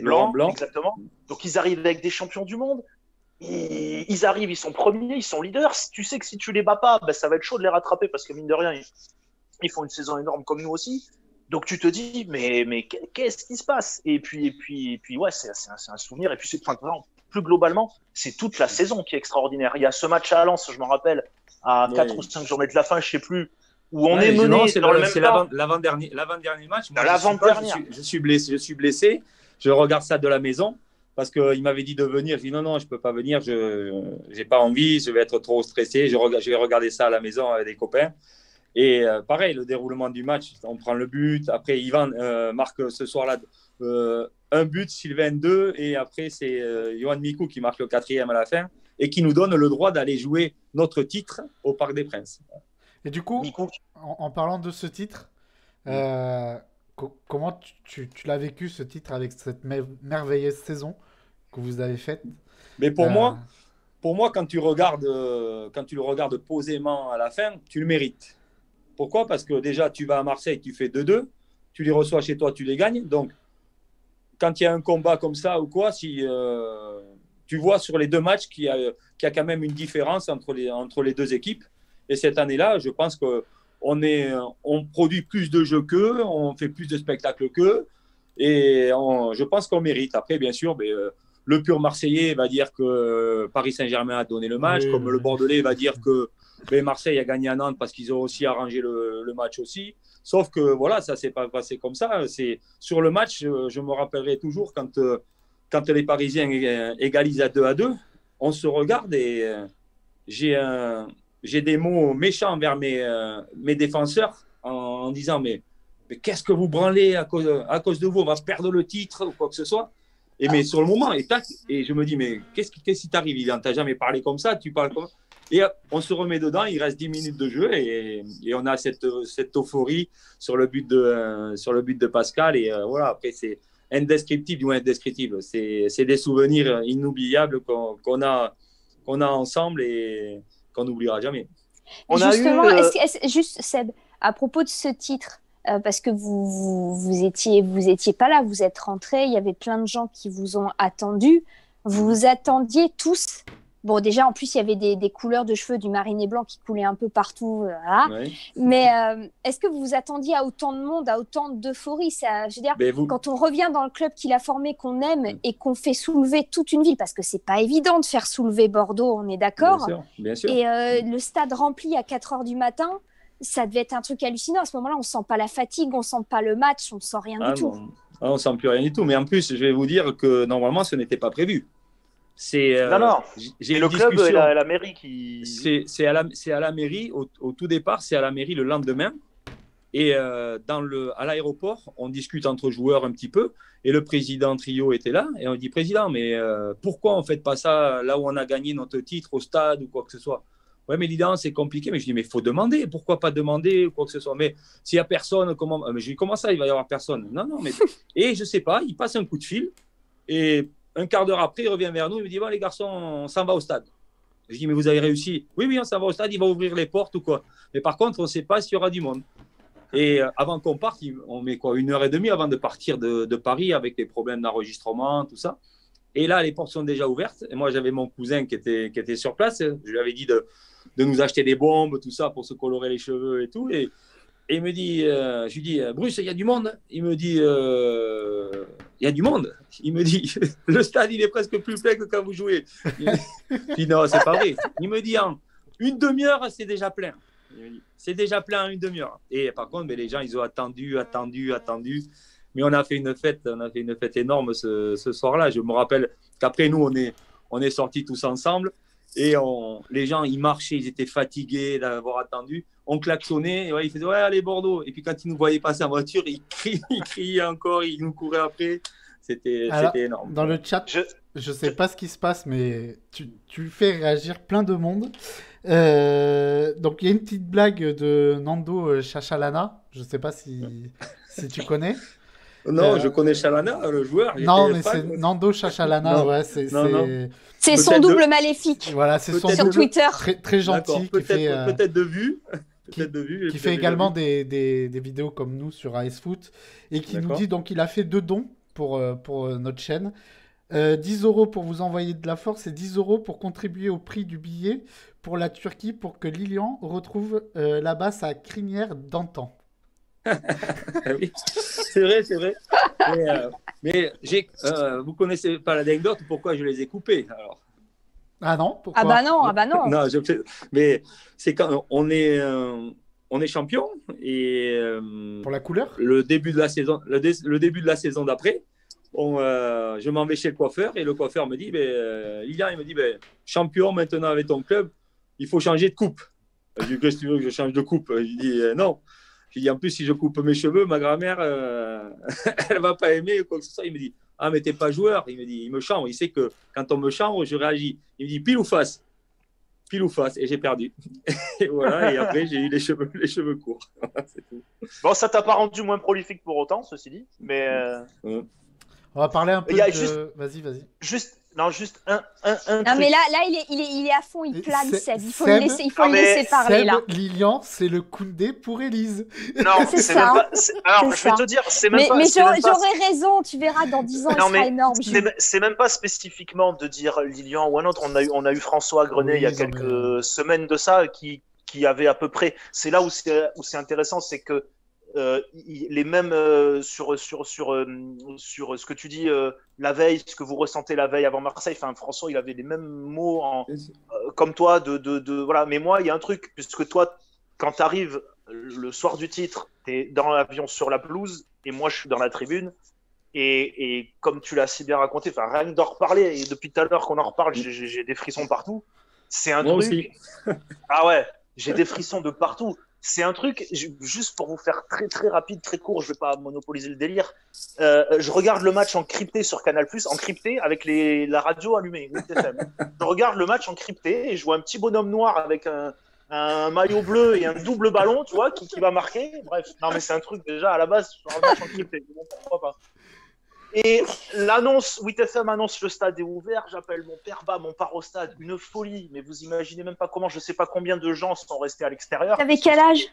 [SPEAKER 1] blanc, blanc, exactement. Donc ils arrivent avec des champions du monde ils, arrivent, ils sont premiers, ils sont leaders. Tu sais que si tu les bats pas, ben, ça va être chaud de les rattraper parce que mine de rien, ils, font une saison énorme comme nous aussi. Donc tu te dis, mais, mais qu'est-ce qui se passe? Et puis, et puis, et puis, ouais, c'est un, un, souvenir. Et puis, c'est plus globalement, c'est toute la saison qui est extraordinaire. Il y a ce match à Lens, je me rappelle, à 4 ou 5 journées de la fin, je sais plus, où on est mené.
[SPEAKER 2] C'est l'avant-dernier match. je, je, suis blessé, je suis blessé. Je regarde ça de la maison parce qu'il m'avait dit de venir. Je dis non, non, je ne peux pas venir, je n'ai pas envie, je vais être trop stressé. Je, je, vais regarder ça à la maison avec des copains. Et euh, pareil, le déroulement du match, on prend le but. Après, Ivan euh, marque ce soir-là euh, un but, Sylvain deux. Et après, c'est Johan Mikou qui marque le quatrième à la fin et qui nous donne le droit d'aller jouer notre titre au Parc des Princes.
[SPEAKER 3] Et du coup, en, parlant de ce titre, comment tu, tu l'as vécu ce titre avec cette merveilleuse saison? Que vous avez faite
[SPEAKER 2] Mais pour moi, euh, pour moi, quand tu regardes, euh, quand tu le regardes posément à la fin, tu le mérites. Pourquoi? Parce que déjà, tu vas à Marseille, tu fais 2-2, tu les reçois chez toi, tu les gagnes. Donc, quand il y a un combat comme ça ou quoi, si euh, tu vois sur les deux matchs qu'il y, a, y a quand même une différence entre les, entre les deux équipes. Et cette année-là, je pense que on, est, on produit plus de jeux qu'eux, on fait plus de spectacles qu'eux, et je pense qu'on mérite. Après, bien sûr, mais, euh, le pur Marseillais va dire que Paris Saint-Germain a donné le match, comme le Bordelais va dire que ben, Marseille a gagné à Nantes parce qu'ils ont aussi arrangé le, match aussi. Sauf que voilà, ça s'est pas passé comme ça. C'est sur le match, je, me rappellerai toujours quand, euh, quand les Parisiens égalisent à 2 à 2, on se regarde et euh, j'ai des mots méchants envers mes, euh, mes défenseurs en, disant mais, mais qu'est-ce que vous branlez à cause, à cause de vous? On va perdre le titre ou quoi que ce soit. Et mais sur le moment, et, tac, et je me dis mais qu'est-ce qui qu'est-ce qui t'arrive? Tu n'as jamais parlé comme ça, tu parles comme Et on se remet dedans, il reste 10 minutes de jeu et, et on a cette, cette euphorie sur le but de, euh, sur le but de Pascal. Et euh, voilà, après, c'est indescriptible ou indescriptible. C'est des souvenirs inoubliables qu'on a, qu'on a ensemble. Et, qu'on n'oubliera jamais.
[SPEAKER 4] On Justement, a eu, euh, juste Seb, à propos de ce titre, euh, parce que vous, vous, vous, étiez vous étiez pas là, vous êtes rentré, il y avait plein de gens qui vous ont attendu. Vous vous attendiez tous Bon, déjà, en plus, il y avait des, couleurs de cheveux du mariné blanc qui coulaient un peu partout. Euh, Mais euh, est-ce que vous vous attendiez à autant de monde, à autant d'euphorie? Ça, Je veux dire, quand on revient dans le club qu'il a formé, qu'on aime et qu'on fait soulever toute une ville, parce que c'est pas évident de faire soulever Bordeaux, on est d'accord.
[SPEAKER 2] Bien sûr,
[SPEAKER 4] Et euh, le stade rempli à 4 heures du matin, ça devait être un truc hallucinant. À ce moment-là, on sent pas la fatigue, on sent pas le match, on sent rien du ah tout.
[SPEAKER 2] Ah, on sent plus rien du tout. Mais en plus, je vais vous dire que normalement, ce n'était pas prévu.
[SPEAKER 1] C'est euh, non, non. J'ai le club et la, mairie qui.
[SPEAKER 2] C'est à, la, à la mairie, au, tout départ, c'est à la mairie le lendemain. Et euh, dans le, à l'aéroport, on discute entre joueurs un petit peu. Et le président Trio était là. Et on dit Président, mais euh, pourquoi on ne fait pas ça là où on a gagné notre titre au stade ou quoi que ce soit? Ouais, mais l'idée, c'est compliqué. Mais je dis Mais il faut demander. Pourquoi pas demander ou quoi que ce soit? Mais s'il n'y a personne, comment. Mais je dis Comment ça, il va y avoir personne? Non, non, mais. et je ne sais pas, il passe un coup de fil. Et un quart d'heure après, il revient vers nous, il me dit Bon, les garçons, on s'en va au stade. Je dis, mais vous avez réussi Oui, oui, on s'en va au stade, il va ouvrir les portes ou quoi. Mais par contre, on ne sait pas s'il y aura du monde. Et euh, avant qu'on parte, on met quoi Une heure et demie avant de partir de, de Paris avec les problèmes d'enregistrement, tout ça. Et là, les portes sont déjà ouvertes. Et moi, j'avais mon cousin qui était, qui était sur place. Je lui avais dit de, de nous acheter des bombes, tout ça, pour se colorer les cheveux et tout. Et, il me dit, euh, je lui dis, Bruce, il y a du monde. Il me dit, euh, il y a du monde. Il me dit, le stade, il est presque plus plein que quand vous jouez. Je dis, non, c'est pas vrai. Il me dit, en une demi-heure, c'est déjà plein. C'est déjà plein en une demi-heure. Et par contre, mais les gens, ils ont attendu, attendu, attendu. Mais on a fait une fête, on a fait une fête énorme ce, ce soir-là. Je me rappelle qu'après, nous, on est, on est sortis tous ensemble. Et on, les gens, ils marchaient, ils étaient fatigués d'avoir attendu. On klaxonnait, et ouais, ils faisaient Ouais, allez, Bordeaux. Et puis quand ils nous voyaient passer en voiture, ils criaient, ils criaient encore, ils nous couraient après. C'était énorme.
[SPEAKER 3] Dans le chat, je ne sais pas ce qui se passe, mais tu, tu fais réagir plein de monde. Euh, donc il y a une petite blague de Nando Chachalana. Je ne sais pas si, si tu connais.
[SPEAKER 2] Non, euh, je connais Chalana, le joueur.
[SPEAKER 3] Non, mais c'est Nando Chachalana, ouais, c'est
[SPEAKER 4] c'est son double maléfique.
[SPEAKER 3] Voilà, c'est son
[SPEAKER 4] sur Twitter.
[SPEAKER 3] Très, très gentil.
[SPEAKER 2] Peut-être euh, peut de vue.
[SPEAKER 3] Qui, de vue, qui fait également des, des, des, vidéos comme nous sur Icefoot et qui nous dit donc il a fait deux dons pour, euh, pour notre chaîne. 10 euros pour vous envoyer de la force et 10 euros pour contribuer au prix du billet pour la Turquie pour que Lilian retrouve là-bas sa crinière d'antan.
[SPEAKER 2] Oui, c'est vrai, c'est vrai. Mais, j'ai, vous connaissez pas l'anecdote, pourquoi je les ai coupés alors?
[SPEAKER 3] Ah non
[SPEAKER 4] Ah bah non, ah bah non.
[SPEAKER 2] non mais c'est quand on est, euh, on est champion et. Euh,
[SPEAKER 3] Pour la couleur?
[SPEAKER 2] Le début de la saison, le, début de la saison d'après, euh, je m'en vais chez le coiffeur et le coiffeur me dit ben, Lilian, il me dit ben, champion maintenant avec ton club, il faut changer de coupe. Je dis Qu'est-ce que tu veux que je change de coupe? Il dit Non. Je dis En plus, si je coupe mes cheveux, ma grand-mère, elle va pas aimer quoi que ce soit. Il me dit ah, mais t'es pas joueur. Il me dit, il me chambre. Il sait que quand on me chambre, je réagis. Il me dit, pile ou face? Pile ou face. Et j'ai perdu. et voilà. Et après, j'ai eu les cheveux, les cheveux courts.
[SPEAKER 1] tout. Bon, ça t'a pas rendu moins prolifique pour autant, ceci dit. Mais. Euh,
[SPEAKER 3] on va parler un peu de. Vas-y, vas-y.
[SPEAKER 1] Juste, non, juste un, un, un
[SPEAKER 4] Non, mais là, là il, est, il, est, il est à fond, il plane, Seb. Il faut le laisser, il faut le laisser parler,
[SPEAKER 3] Seb,
[SPEAKER 4] là.
[SPEAKER 3] Lilian, c'est le Koundé pour Élise.
[SPEAKER 1] Non, c'est ça. Pas... Alors, je vais te dire, c'est même
[SPEAKER 4] mais,
[SPEAKER 1] pas.
[SPEAKER 4] Mais j'aurais raison, tu verras, dans 10 ans, non, il sera énorme.
[SPEAKER 1] C'est même pas spécifiquement de dire Lilian ou un autre. On a eu, on a eu François Grenet oui, il y a quelques semaines de ça qui, qui avait à peu près. C'est là où c'est intéressant, c'est que euh, les mêmes euh, sur, sur, sur, euh, sur ce que tu dis euh, la veille, ce que vous ressentez la veille avant Marseille. Enfin, François, il avait les mêmes mots en, euh, comme toi. De, de, de, voilà. Mais moi, il y a un truc, puisque toi, quand tu arrives le soir du titre, tu es dans l'avion sur la pelouse et moi, je suis dans la tribune. Et, et comme tu l'as si bien raconté, enfin, rien que d'en reparler, et depuis tout à l'heure qu'on en reparle, j'ai des frissons partout. C'est un moi truc. Aussi. ah ouais, j'ai des frissons de partout c'est un truc, juste pour vous faire très très rapide, très court, je vais pas monopoliser le délire. Euh, je regarde le match en crypté sur Canal+, en crypté avec la radio allumée. je regarde le match en crypté et je vois un petit bonhomme noir avec un, maillot bleu et un double ballon, tu vois, qui, va marquer. Bref, non mais c'est un truc déjà à la base sur un match en. Pourquoi pas et l'annonce, 8FM annonce le stade est ouvert. J'appelle mon père bas, mon part au stade. Une folie. Mais vous imaginez même pas comment, je sais pas combien de gens sont restés à l'extérieur.
[SPEAKER 4] T'avais quel âge?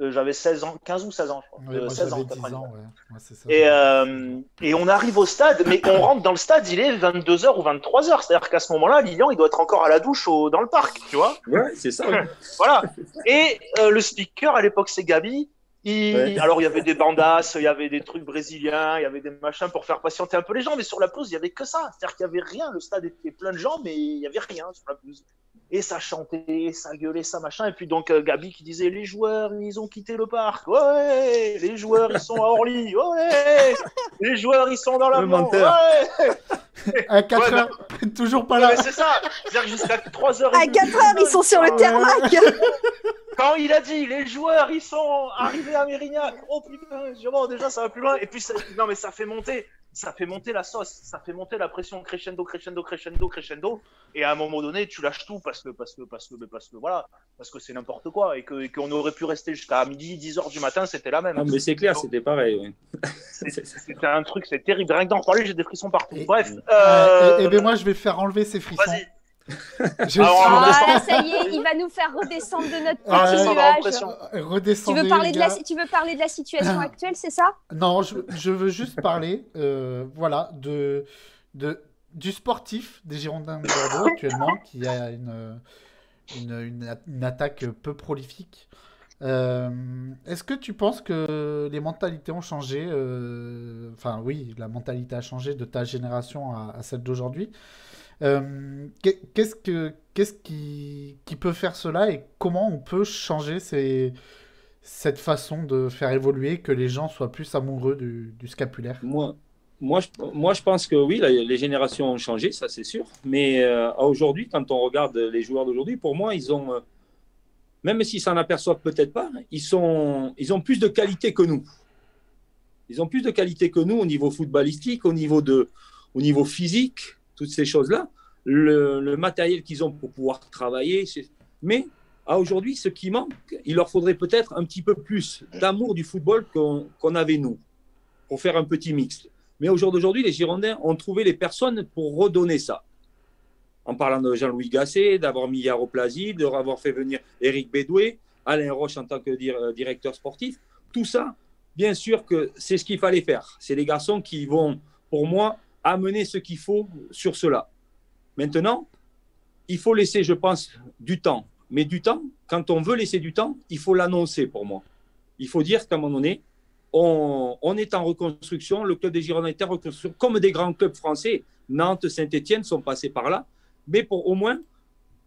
[SPEAKER 1] Euh, J'avais 16 ans, 15 ou 16 ans, je crois.
[SPEAKER 3] Ouais, euh, 16 ans, 10 ans ouais. Ouais, ça,
[SPEAKER 1] et, euh, et on arrive au stade, mais on rentre dans le stade, il est 22h ou 23h. C'est-à-dire qu'à ce moment-là, Lilian, il doit être encore à la douche au, dans le parc, tu vois.
[SPEAKER 2] Ouais, c'est ça.
[SPEAKER 1] voilà. Et euh, le speaker, à l'époque, c'est Gabi. Alors, il y avait des bandas, il y avait des trucs brésiliens, il y avait des machins pour faire patienter un peu les gens, mais sur la pelouse, il y avait que ça. C'est-à-dire qu'il y avait rien. Le stade était plein de gens, mais il y avait rien sur la pelouse. Et ça chantait, ça gueulait, ça machin. Et puis donc euh, Gabi qui disait les joueurs, ils ont quitté le parc. Ouais, les joueurs, ils sont à Orly. Ouais, les joueurs, ils sont dans la
[SPEAKER 3] Ouais. À 4 ouais, heures, non. toujours pas là.
[SPEAKER 1] c'est ça. C'est-à-dire jusqu'à 3 heures.
[SPEAKER 4] À 4 heures, ils sont sur le terrain.
[SPEAKER 1] Quand il a dit les joueurs, ils sont arrivés à Mérignac. Oh putain, bon, déjà ça va plus loin. Et puis ça... non mais ça fait monter ça fait monter la sauce, ça fait monter la pression crescendo, crescendo, crescendo, crescendo. Et à un moment donné, tu lâches tout parce que, parce que, parce que, parce que, voilà, parce que c'est n'importe quoi et que, qu'on aurait pu rester jusqu'à midi, 10 heures du matin, c'était la même.
[SPEAKER 2] Non, mais c'est clair, c'était pareil. Oui.
[SPEAKER 1] c'était un truc, c'est terrible. Rien que d'en parler, j'ai des frissons partout.
[SPEAKER 3] Et,
[SPEAKER 1] Bref.
[SPEAKER 3] Euh... Et, et, ben moi, je vais faire enlever ces frissons.
[SPEAKER 4] Ah, ça y est, il va nous faire redescendre de notre ah, petit nuage. Tu veux, parler de la, tu veux parler de la situation actuelle, c'est ça?
[SPEAKER 3] Non, je, je, veux juste parler euh, voilà, de, de, du sportif des Girondins de Bordeaux actuellement, qui a une, une, une, attaque peu prolifique. Euh, est-ce que tu penses que les mentalités ont changé euh, Enfin, oui, la mentalité a changé de ta génération à, celle d'aujourd'hui? Euh, qu'est-ce, que, qu'est-ce qui, peut faire cela et comment on peut changer cette façon de faire évoluer, que les gens soient plus amoureux du, scapulaire?
[SPEAKER 2] Moi, moi, je, moi, je pense que oui, les générations ont changé, ça c'est sûr. Mais aujourd'hui, quand on regarde les joueurs d'aujourd'hui, pour moi, ils ont même s'ils s'en aperçoivent peut-être pas, ils, sont, ils ont plus de qualité que nous. Ils ont plus de qualité que nous au niveau footballistique, au niveau, de, au niveau physique, toutes ces choses-là. Le, matériel qu'ils ont pour pouvoir travailler. Mais à aujourd'hui, ce qui manque, il leur faudrait peut-être un petit peu plus d'amour du football qu'on avait nous, pour faire un petit mix. Mais au jour d'aujourd'hui, les Girondins ont trouvé les personnes pour redonner ça en parlant de Jean-Louis Gasset, d'avoir mis Yaro Plazid, d'avoir fait venir Eric Bédoué, Alain Roche en tant que euh, directeur sportif. Tout ça, bien sûr que c'est ce qu'il fallait faire. C'est les garçons qui vont, pour moi, amener ce qu'il faut sur cela. Maintenant, il faut laisser, je pense, du temps. Mais du temps, quand on veut laisser du temps, il faut l'annoncer pour moi. Il faut dire qu'à un moment donné, on, est en reconstruction, le club des Girondins est en reconstruction, comme des grands clubs français. Nantes, Saint-Etienne sont passés par là mais pour au moins,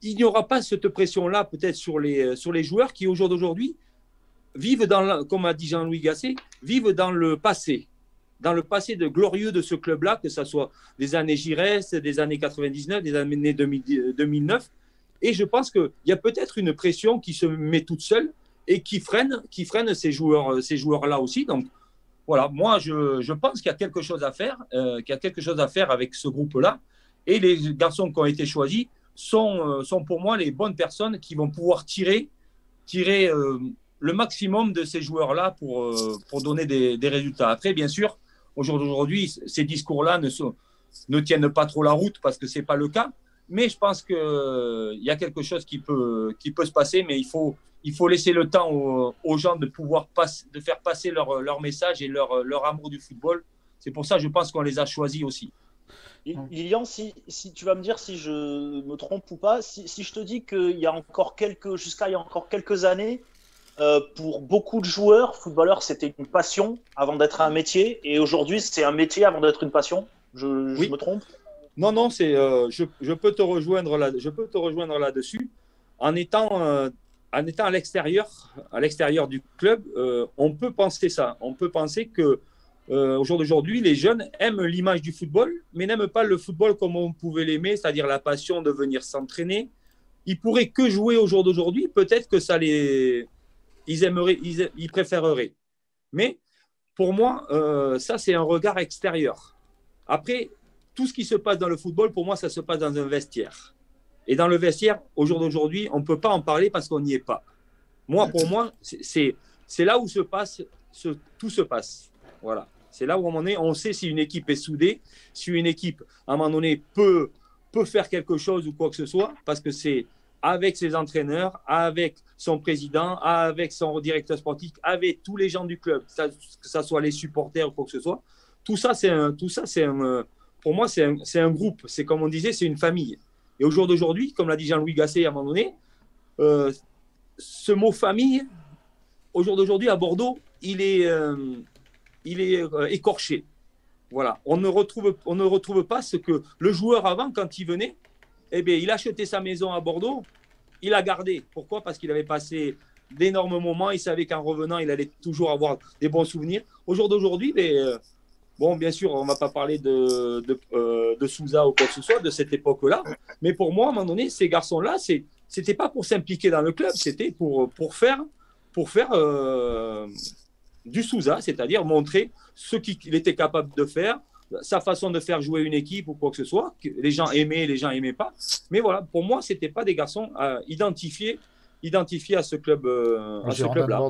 [SPEAKER 2] il n'y aura pas cette pression-là peut-être sur les, sur les joueurs qui, au jour d'aujourd'hui, vivent dans, comme a dit Jean-Louis Gasset, vivent dans le passé, dans le passé de glorieux de ce club-là, que ce soit des années Giresse, des années 99, des années 2009. Euh, et je pense qu'il y a peut-être une pression qui se met toute seule et qui freine, qui freine ces joueurs, euh, ces joueurs-là aussi. Donc, voilà, moi, je, pense qu'il y a quelque chose à faire, qu'il y a quelque chose à faire avec ce groupe-là. Et les garçons qui ont été choisis sont, euh, sont pour moi les bonnes personnes qui vont pouvoir tirer, tirer euh, le maximum de ces joueurs-là pour, euh, pour donner des, résultats. Après, bien sûr, aujourd'hui, ces discours-là ne, ne tiennent pas trop la route parce que ce n'est pas le cas. Mais je pense qu'il y a quelque chose qui peut, qui peut se passer, mais il faut, il faut laisser le temps aux, gens de pouvoir de faire passer leur, leur message et leur, leur amour du football. C'est pour ça, je pense qu'on les a choisis aussi.
[SPEAKER 1] Lilian, si, si, tu vas me dire si je me trompe ou pas, si, si je te dis qu'il y a encore quelques, jusqu'à il y a encore quelques années, euh, pour beaucoup de joueurs, footballeur, c'était une passion avant d'être un métier, et aujourd'hui, c'est un métier avant d'être une passion. Je, me trompe?
[SPEAKER 2] Non, non, c'est, euh, je, je, peux te rejoindre là, je peux te rejoindre là-dessus. En étant, euh, en étant à l'extérieur, à l'extérieur du club, on peut penser ça. On peut penser que au jour d'aujourd'hui, les jeunes aiment l'image du football, mais n'aiment pas le football comme on pouvait l'aimer, c'est-à-dire la passion de venir s'entraîner. Ils pourraient que jouer au jour d'aujourd'hui, peut-être que ça les, ils aimeraient, ils, préféreraient. Mais pour moi, euh, ça c'est un regard extérieur. Après, tout ce qui se passe dans le football, pour moi, ça se passe dans un vestiaire. Et dans le vestiaire, au jour d'aujourd'hui, on ne peut pas en parler parce qu'on n'y est pas. Moi, pour moi, c'est là où se passe, tout se passe. Voilà. C'est là où à un moment on sait si une équipe est soudée, si une équipe, à un moment donné, peut, peut faire quelque chose ou quoi que ce soit, parce que c'est avec ses entraîneurs, avec son président, avec son directeur sportif, avec tous les gens du club, que ce soit les supporters ou quoi que ce soit. Tout ça, un, tout ça, un, pour moi, c'est un, un, groupe. C'est comme on disait, c'est une famille. Et au jour d'aujourd'hui, comme l'a dit Jean-Louis Gasset à un moment donné, euh, ce mot famille, au jour d'aujourd'hui à Bordeaux, il est, euh, il est euh, écorché. Voilà, on ne, retrouve, on ne retrouve pas ce que le joueur avant, quand il venait, eh bien, il achetait sa maison à Bordeaux, il a gardé. Pourquoi? Parce qu'il avait passé d'énormes moments, il savait qu'en revenant, il allait toujours avoir des bons souvenirs. Au jour d'aujourd'hui, ben, euh, bon, bien sûr, on ne va pas parler euh, de, Souza ou quoi que ce soit, de cette époque-là, mais pour moi, à un moment donné, ces garçons-là, ce n'était pas pour s'impliquer dans le club, c'était pour, pour faire, pour faire du Souza, c'est-à-dire montrer ce qu'il était capable de faire, sa façon de faire jouer une équipe ou quoi que ce soit, que les gens aimaient, les gens aimaient pas. Mais voilà, pour moi, c'était pas des garçons à identifier, identifier à ce club, euh, à ce club-là.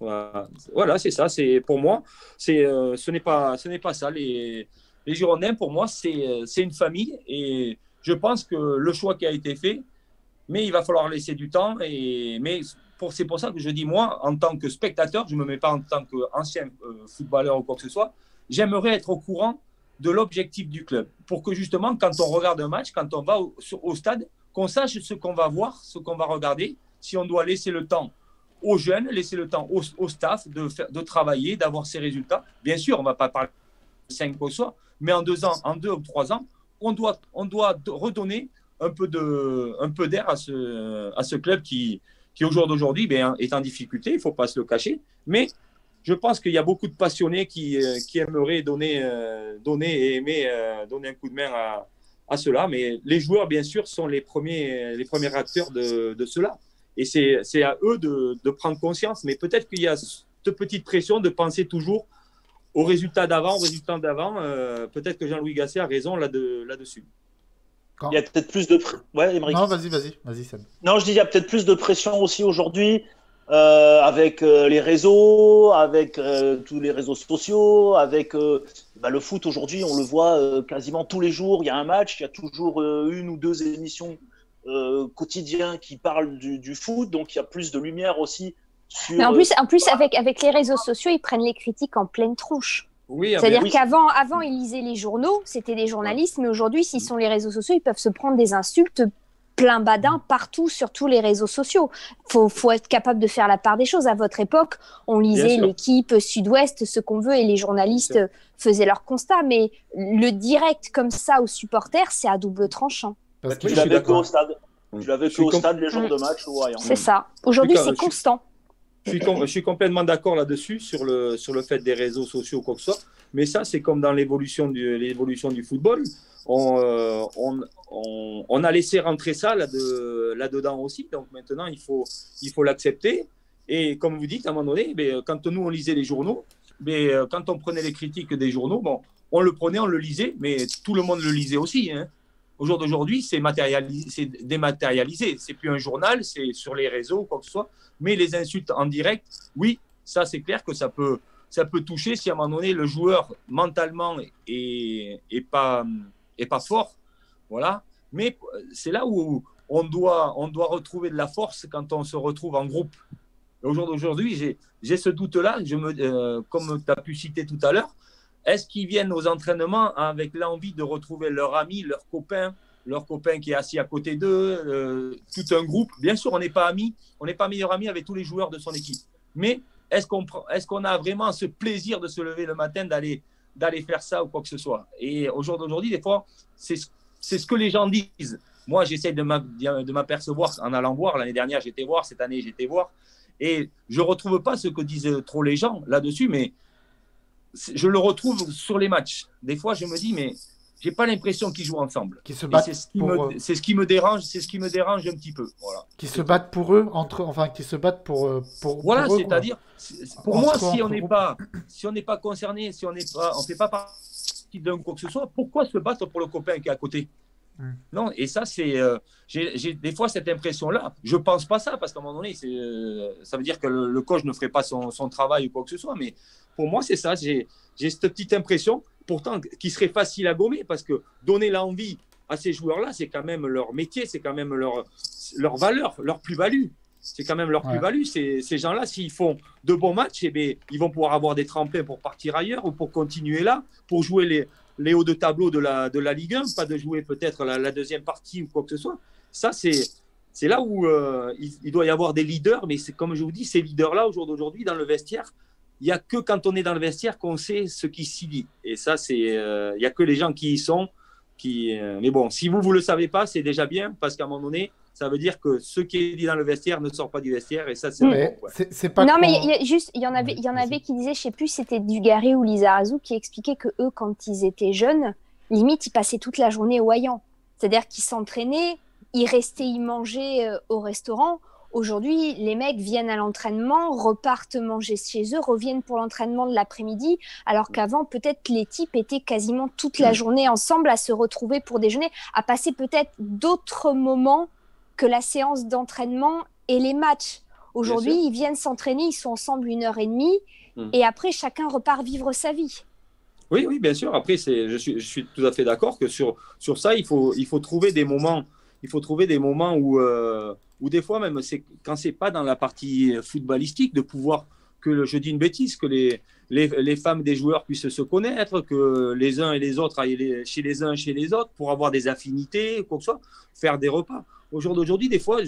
[SPEAKER 2] Voilà, voilà, c'est ça. C'est pour moi, c'est, euh, ce n'est pas, ce n'est pas ça. Les, les Girondins, pour moi, c'est, c'est une famille et je pense que le choix qui a été fait, mais il va falloir laisser du temps. Et, mais c'est pour ça que je dis, moi, en tant que spectateur, je ne me mets pas en tant qu'ancien euh, footballeur ou quoi que ce soit, j'aimerais être au courant de l'objectif du club. Pour que justement, quand on regarde un match, quand on va au, stade, qu'on sache ce qu'on va voir, ce qu'on va regarder, si on doit laisser le temps aux jeunes, laisser le temps au, staff de, travailler, d'avoir ses résultats. Bien sûr, on ne va pas parler de 5 ou soit, mais en deux ans, en deux ou trois ans, on doit, on doit redonner un peu d'air à ce, club qui, qui au jour d'aujourd'hui ben, est en difficulté, il ne faut pas se le cacher. Mais je pense qu'il y a beaucoup de passionnés qui, euh, qui aimeraient donner, euh, donner et aimer euh, donner un coup de main à, à, cela. Mais les joueurs, bien sûr, sont les premiers, les premiers acteurs de, de cela. Et c'est à eux de, de, prendre conscience. Mais peut-être qu'il y a cette petite pression de penser toujours au résultat d'avant, au résultat d'avant. peut-être que Jean-Louis Gasset a raison là-dessus. Là
[SPEAKER 1] il y a peut-être plus de.
[SPEAKER 3] Ouais, Non, vas-y, vas-y, vas-y,
[SPEAKER 1] Non, je dis, il y a peut-être plus de pression aussi aujourd'hui euh, avec euh, les réseaux, avec euh, tous les réseaux sociaux, avec bah, le foot aujourd'hui, on le voit quasiment tous les jours. Il y a un match, il y a toujours une ou deux émissions quotidiennes qui parlent du, foot, donc il y a plus de lumière aussi.
[SPEAKER 4] Sur, Mais en plus, en plus avec, avec les réseaux sociaux, ils prennent les critiques en pleine tronche. C'est-à-dire qu'avant, avant, ils lisaient les journaux, c'était des journalistes, mais aujourd'hui, s'ils sont les réseaux sociaux, ils peuvent se prendre des insultes plein badin partout sur tous les réseaux sociaux. Faut, faut être capable de faire la part des choses. À votre époque, on lisait l'équipe Sud-Ouest, ce qu'on veut, et les journalistes faisaient leur constat. Mais le direct comme ça aux supporters, c'est à double tranchant.
[SPEAKER 1] Parce que tu l'avais au stade. Tu l'avais au stade les jours de match ou
[SPEAKER 4] C'est ça. Aujourd'hui, c'est constant.
[SPEAKER 2] Je suis, complètement d'accord là-dessus, sur le, sur le fait des réseaux sociaux, quoi que ce soit. Mais ça, c'est comme dans l'évolution du, du football. On, euh, on, on, a laissé rentrer ça là-dedans là -dedans aussi. Donc maintenant, il faut, il faut l'accepter. Et comme vous dites, à un moment donné, ben, quand nous, on lisait les journaux, mais, ben, quand on prenait les critiques des journaux, bon, on le prenait, on le lisait, mais tout le monde le lisait aussi. Hein. Au jour d'aujourd'hui, c'est dématérialisé. C'est plus un journal, c'est sur les réseaux, quoi que ce soit. Mais les insultes en direct, oui, ça c'est clair que ça peut, ça peut toucher si à un moment donné le joueur mentalement est, est, pas, est pas fort. Voilà. Mais c'est là où on doit, on doit retrouver de la force quand on se retrouve en groupe. Au jour d'aujourd'hui, j'ai ce doute-là, euh, comme tu as pu citer tout à l'heure, est-ce qu'ils viennent aux entraînements avec l'envie de retrouver leur ami, leur copain, leur copain qui est assis à côté d'eux, euh, tout un groupe? Bien sûr, on n'est pas amis, on n'est pas meilleur ami avec tous les joueurs de son équipe. Mais est-ce qu'on a vraiment ce plaisir de se lever le matin, d'aller d'aller faire ça ou quoi que ce soit? Et au jour d'aujourd'hui, des fois, c'est ce que les gens disent. Moi, j'essaie de m'apercevoir en allant voir. L'année dernière, j'étais voir. Cette année, j'étais voir. Et je ne retrouve pas ce que disent trop les gens là-dessus, mais je le retrouve sur les matchs. Des fois, je me dis, mais j'ai pas l'impression qu'ils jouent ensemble.
[SPEAKER 3] Qui se battent
[SPEAKER 2] c'est ce, me... ce qui me dérange, c'est ce qui me dérange un petit peu. Voilà.
[SPEAKER 3] Qui se battent pour eux entre, enfin, qui se battent pour euh, pour.
[SPEAKER 2] Voilà, c'est-à-dire, pour moi, si on n'est pas, si on n'est pas concerné, si on n'est pas, on fait pas partie d'un quoi que ce soit, pourquoi se battre pour le copain qui est à côté? Hmm. Non, et ça, c'est. Euh, j'ai des fois cette impression-là. Je pense pas ça, parce qu'à un moment donné, euh, ça veut dire que le, le, coach ne ferait pas son, son, travail ou quoi que ce soit. Mais pour moi, c'est ça. J'ai cette petite impression, pourtant, qui serait facile à gommer, parce que donner l'envie à ces joueurs-là, c'est quand même leur métier, c'est quand même leur, leur valeur, leur plus-value. C'est quand même leur plus-value. Ces, ces gens-là, s'ils font de bons matchs, eh bien, ils vont pouvoir avoir des tremplins pour partir ailleurs ou pour continuer là, pour jouer les, les hauts de tableau de la, de la Ligue 1, pas de jouer peut-être la, deuxième partie ou quoi que ce soit. Ça, c'est. C'est là où euh, il, doit y avoir des leaders, mais c'est comme je vous dis, ces leaders-là, au jour d'aujourd'hui, dans le vestiaire, il n'y a que quand on est dans le vestiaire qu'on sait ce qui s'y dit. Et ça, c'est, euh, il n'y a que les gens qui y sont. Qui, euh, mais bon, si vous, vous le savez pas, c'est déjà bien, parce qu'à un moment donné, ça veut dire que ce qui est dit dans le vestiaire ne sort pas du vestiaire, et ça, c'est
[SPEAKER 4] bon, c'est, pas Non, mais il y a juste, il y en avait, il y en avait qui disaient, je sais plus, c'était Dugarry ou Lizarazu qui expliquait que eux, quand ils étaient jeunes, limite, ils passaient toute la journée au Hayan. C'est-à-dire qu'ils s'entraînaient, ils restaient y manger euh, au restaurant. Aujourd'hui, les mecs viennent à l'entraînement, repartent manger chez eux, reviennent pour l'entraînement de l'après-midi, alors mm. qu'avant, peut-être les types étaient quasiment toute la mm. journée ensemble à se retrouver pour déjeuner, à passer peut-être d'autres moments que la séance d'entraînement et les matchs. Aujourd'hui, ils viennent s'entraîner, ils sont ensemble une heure et demie, mm. et après, chacun repart vivre sa vie.
[SPEAKER 2] Oui, oui, bien sûr. Après, je suis, je suis tout à fait d'accord que sur, sur ça, il faut, il faut trouver des moments, il faut trouver des moments où, euh, où des fois même, c'est quand c'est pas dans la partie footballistique, de pouvoir que je dis une bêtise, que les, les, les, femmes des joueurs puissent se connaître, que les uns et les autres aillent chez les uns, chez les autres, pour avoir des affinités, quoi que ce soit, faire des repas. Au jour d'aujourd'hui, des fois,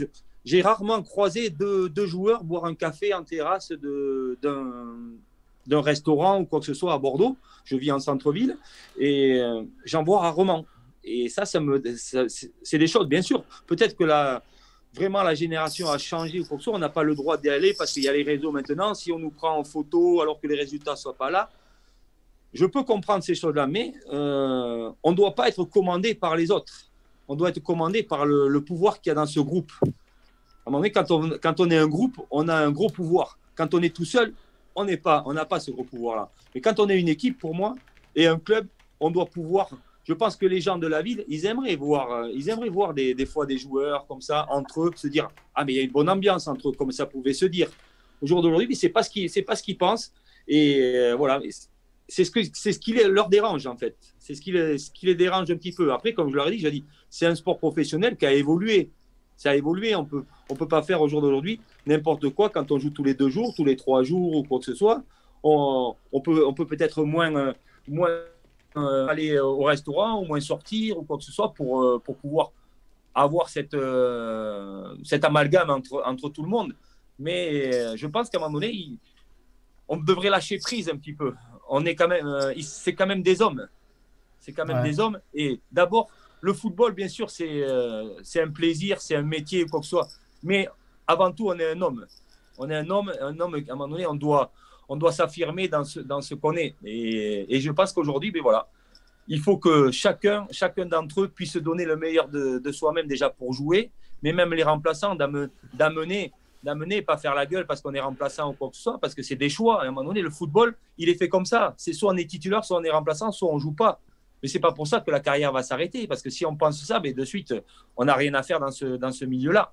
[SPEAKER 2] j'ai rarement croisé deux, joueurs boire un café en terrasse d'un restaurant ou quoi que ce soit à Bordeaux je vis en centre-ville et euh, j'en vois rarement. Et ça, ça me, c'est des choses, bien sûr. Peut-être que la, vraiment la génération a changé ou quoi que ce soit, on n'a pas le droit d'y aller parce qu'il y a les réseaux maintenant. Si on nous prend en photo alors que les résultats ne soient pas là, je peux comprendre ces choses-là, mais euh, on ne doit pas être commandé par les autres. On doit être commandé par le, pouvoir qu'il y a dans ce groupe. À un moment donné, quand on, quand on est un groupe, on a un gros pouvoir. Quand on est tout seul, on n'est pas, on n'a pas ce gros pouvoir-là. Mais quand on est une équipe, pour moi, et un club, on doit pouvoir. Je pense que les gens de la ville, ils aimeraient voir, euh, ils aimeraient voir des, fois des joueurs comme ça entre eux se dire ah mais il y a une bonne ambiance entre eux, comme ça pouvait se dire. Au jour d'aujourd'hui, c'est pas ce qu'ils, c'est pas ce qu'ils pensent. Et euh, voilà, c'est ce que ce qui leur dérange en fait. C'est ce qui, les, ce qui les dérange un petit peu. Après, comme je leur ai dit, j'ai dit, c'est un sport professionnel qui a évolué. Ça a évolué. On peut, on peut pas faire au jour d'aujourd'hui n'importe quoi quand on joue tous les deux jours, tous les trois jours ou quoi que ce soit. On, on peut, on peut peut-être moins, euh, moins euh, aller au restaurant ou moins sortir ou quoi que ce soit pour, euh, pour pouvoir avoir cette, cet amalgame entre, entre tout le monde. Mais je pense qu'à un moment donné, on devrait lâcher prise un petit peu. On est quand même, c'est quand même des hommes. C'est quand même des hommes. Et d'abord, le football, bien sûr, c'est c'est un plaisir, c'est un métier, quoi que ce soit. Mais avant tout, on est un homme. On est un homme, un homme, à un moment donné, on doit, on doit s'affirmer dans ce, dans ce qu'on est. Et, et, je pense qu'aujourd'hui, ben voilà, il faut que chacun, chacun d'entre eux puisse donner le meilleur de, de soi-même déjà pour jouer, mais même les remplaçants, d'amener, d'amener, pas faire la gueule parce qu'on est remplaçant ou quoi que ce soit, parce que c'est des choix. À un moment donné, le football, il est fait comme ça. C'est soit on est titulaire, soit on est remplaçant, soit on joue pas. Mais c'est pas pour ça que la carrière va s'arrêter, parce que si on pense ça, ben de suite, on n'a rien à faire dans ce, dans ce milieu-là.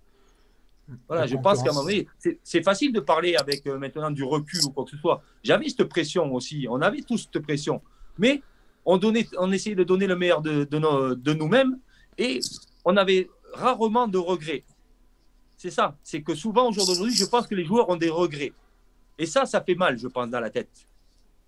[SPEAKER 2] Voilà, je pense qu'à un moment donné, c'est facile de parler avec euh, maintenant du recul ou quoi que ce soit. J'avais cette pression aussi, on avait tous cette pression. Mais on, donnait, on essayait de donner le meilleur de, de, de nous-mêmes et on avait rarement de regrets. C'est ça, c'est que souvent au jour d'aujourd'hui, je pense que les joueurs ont des regrets. Et ça, ça fait mal, je pense, dans la tête.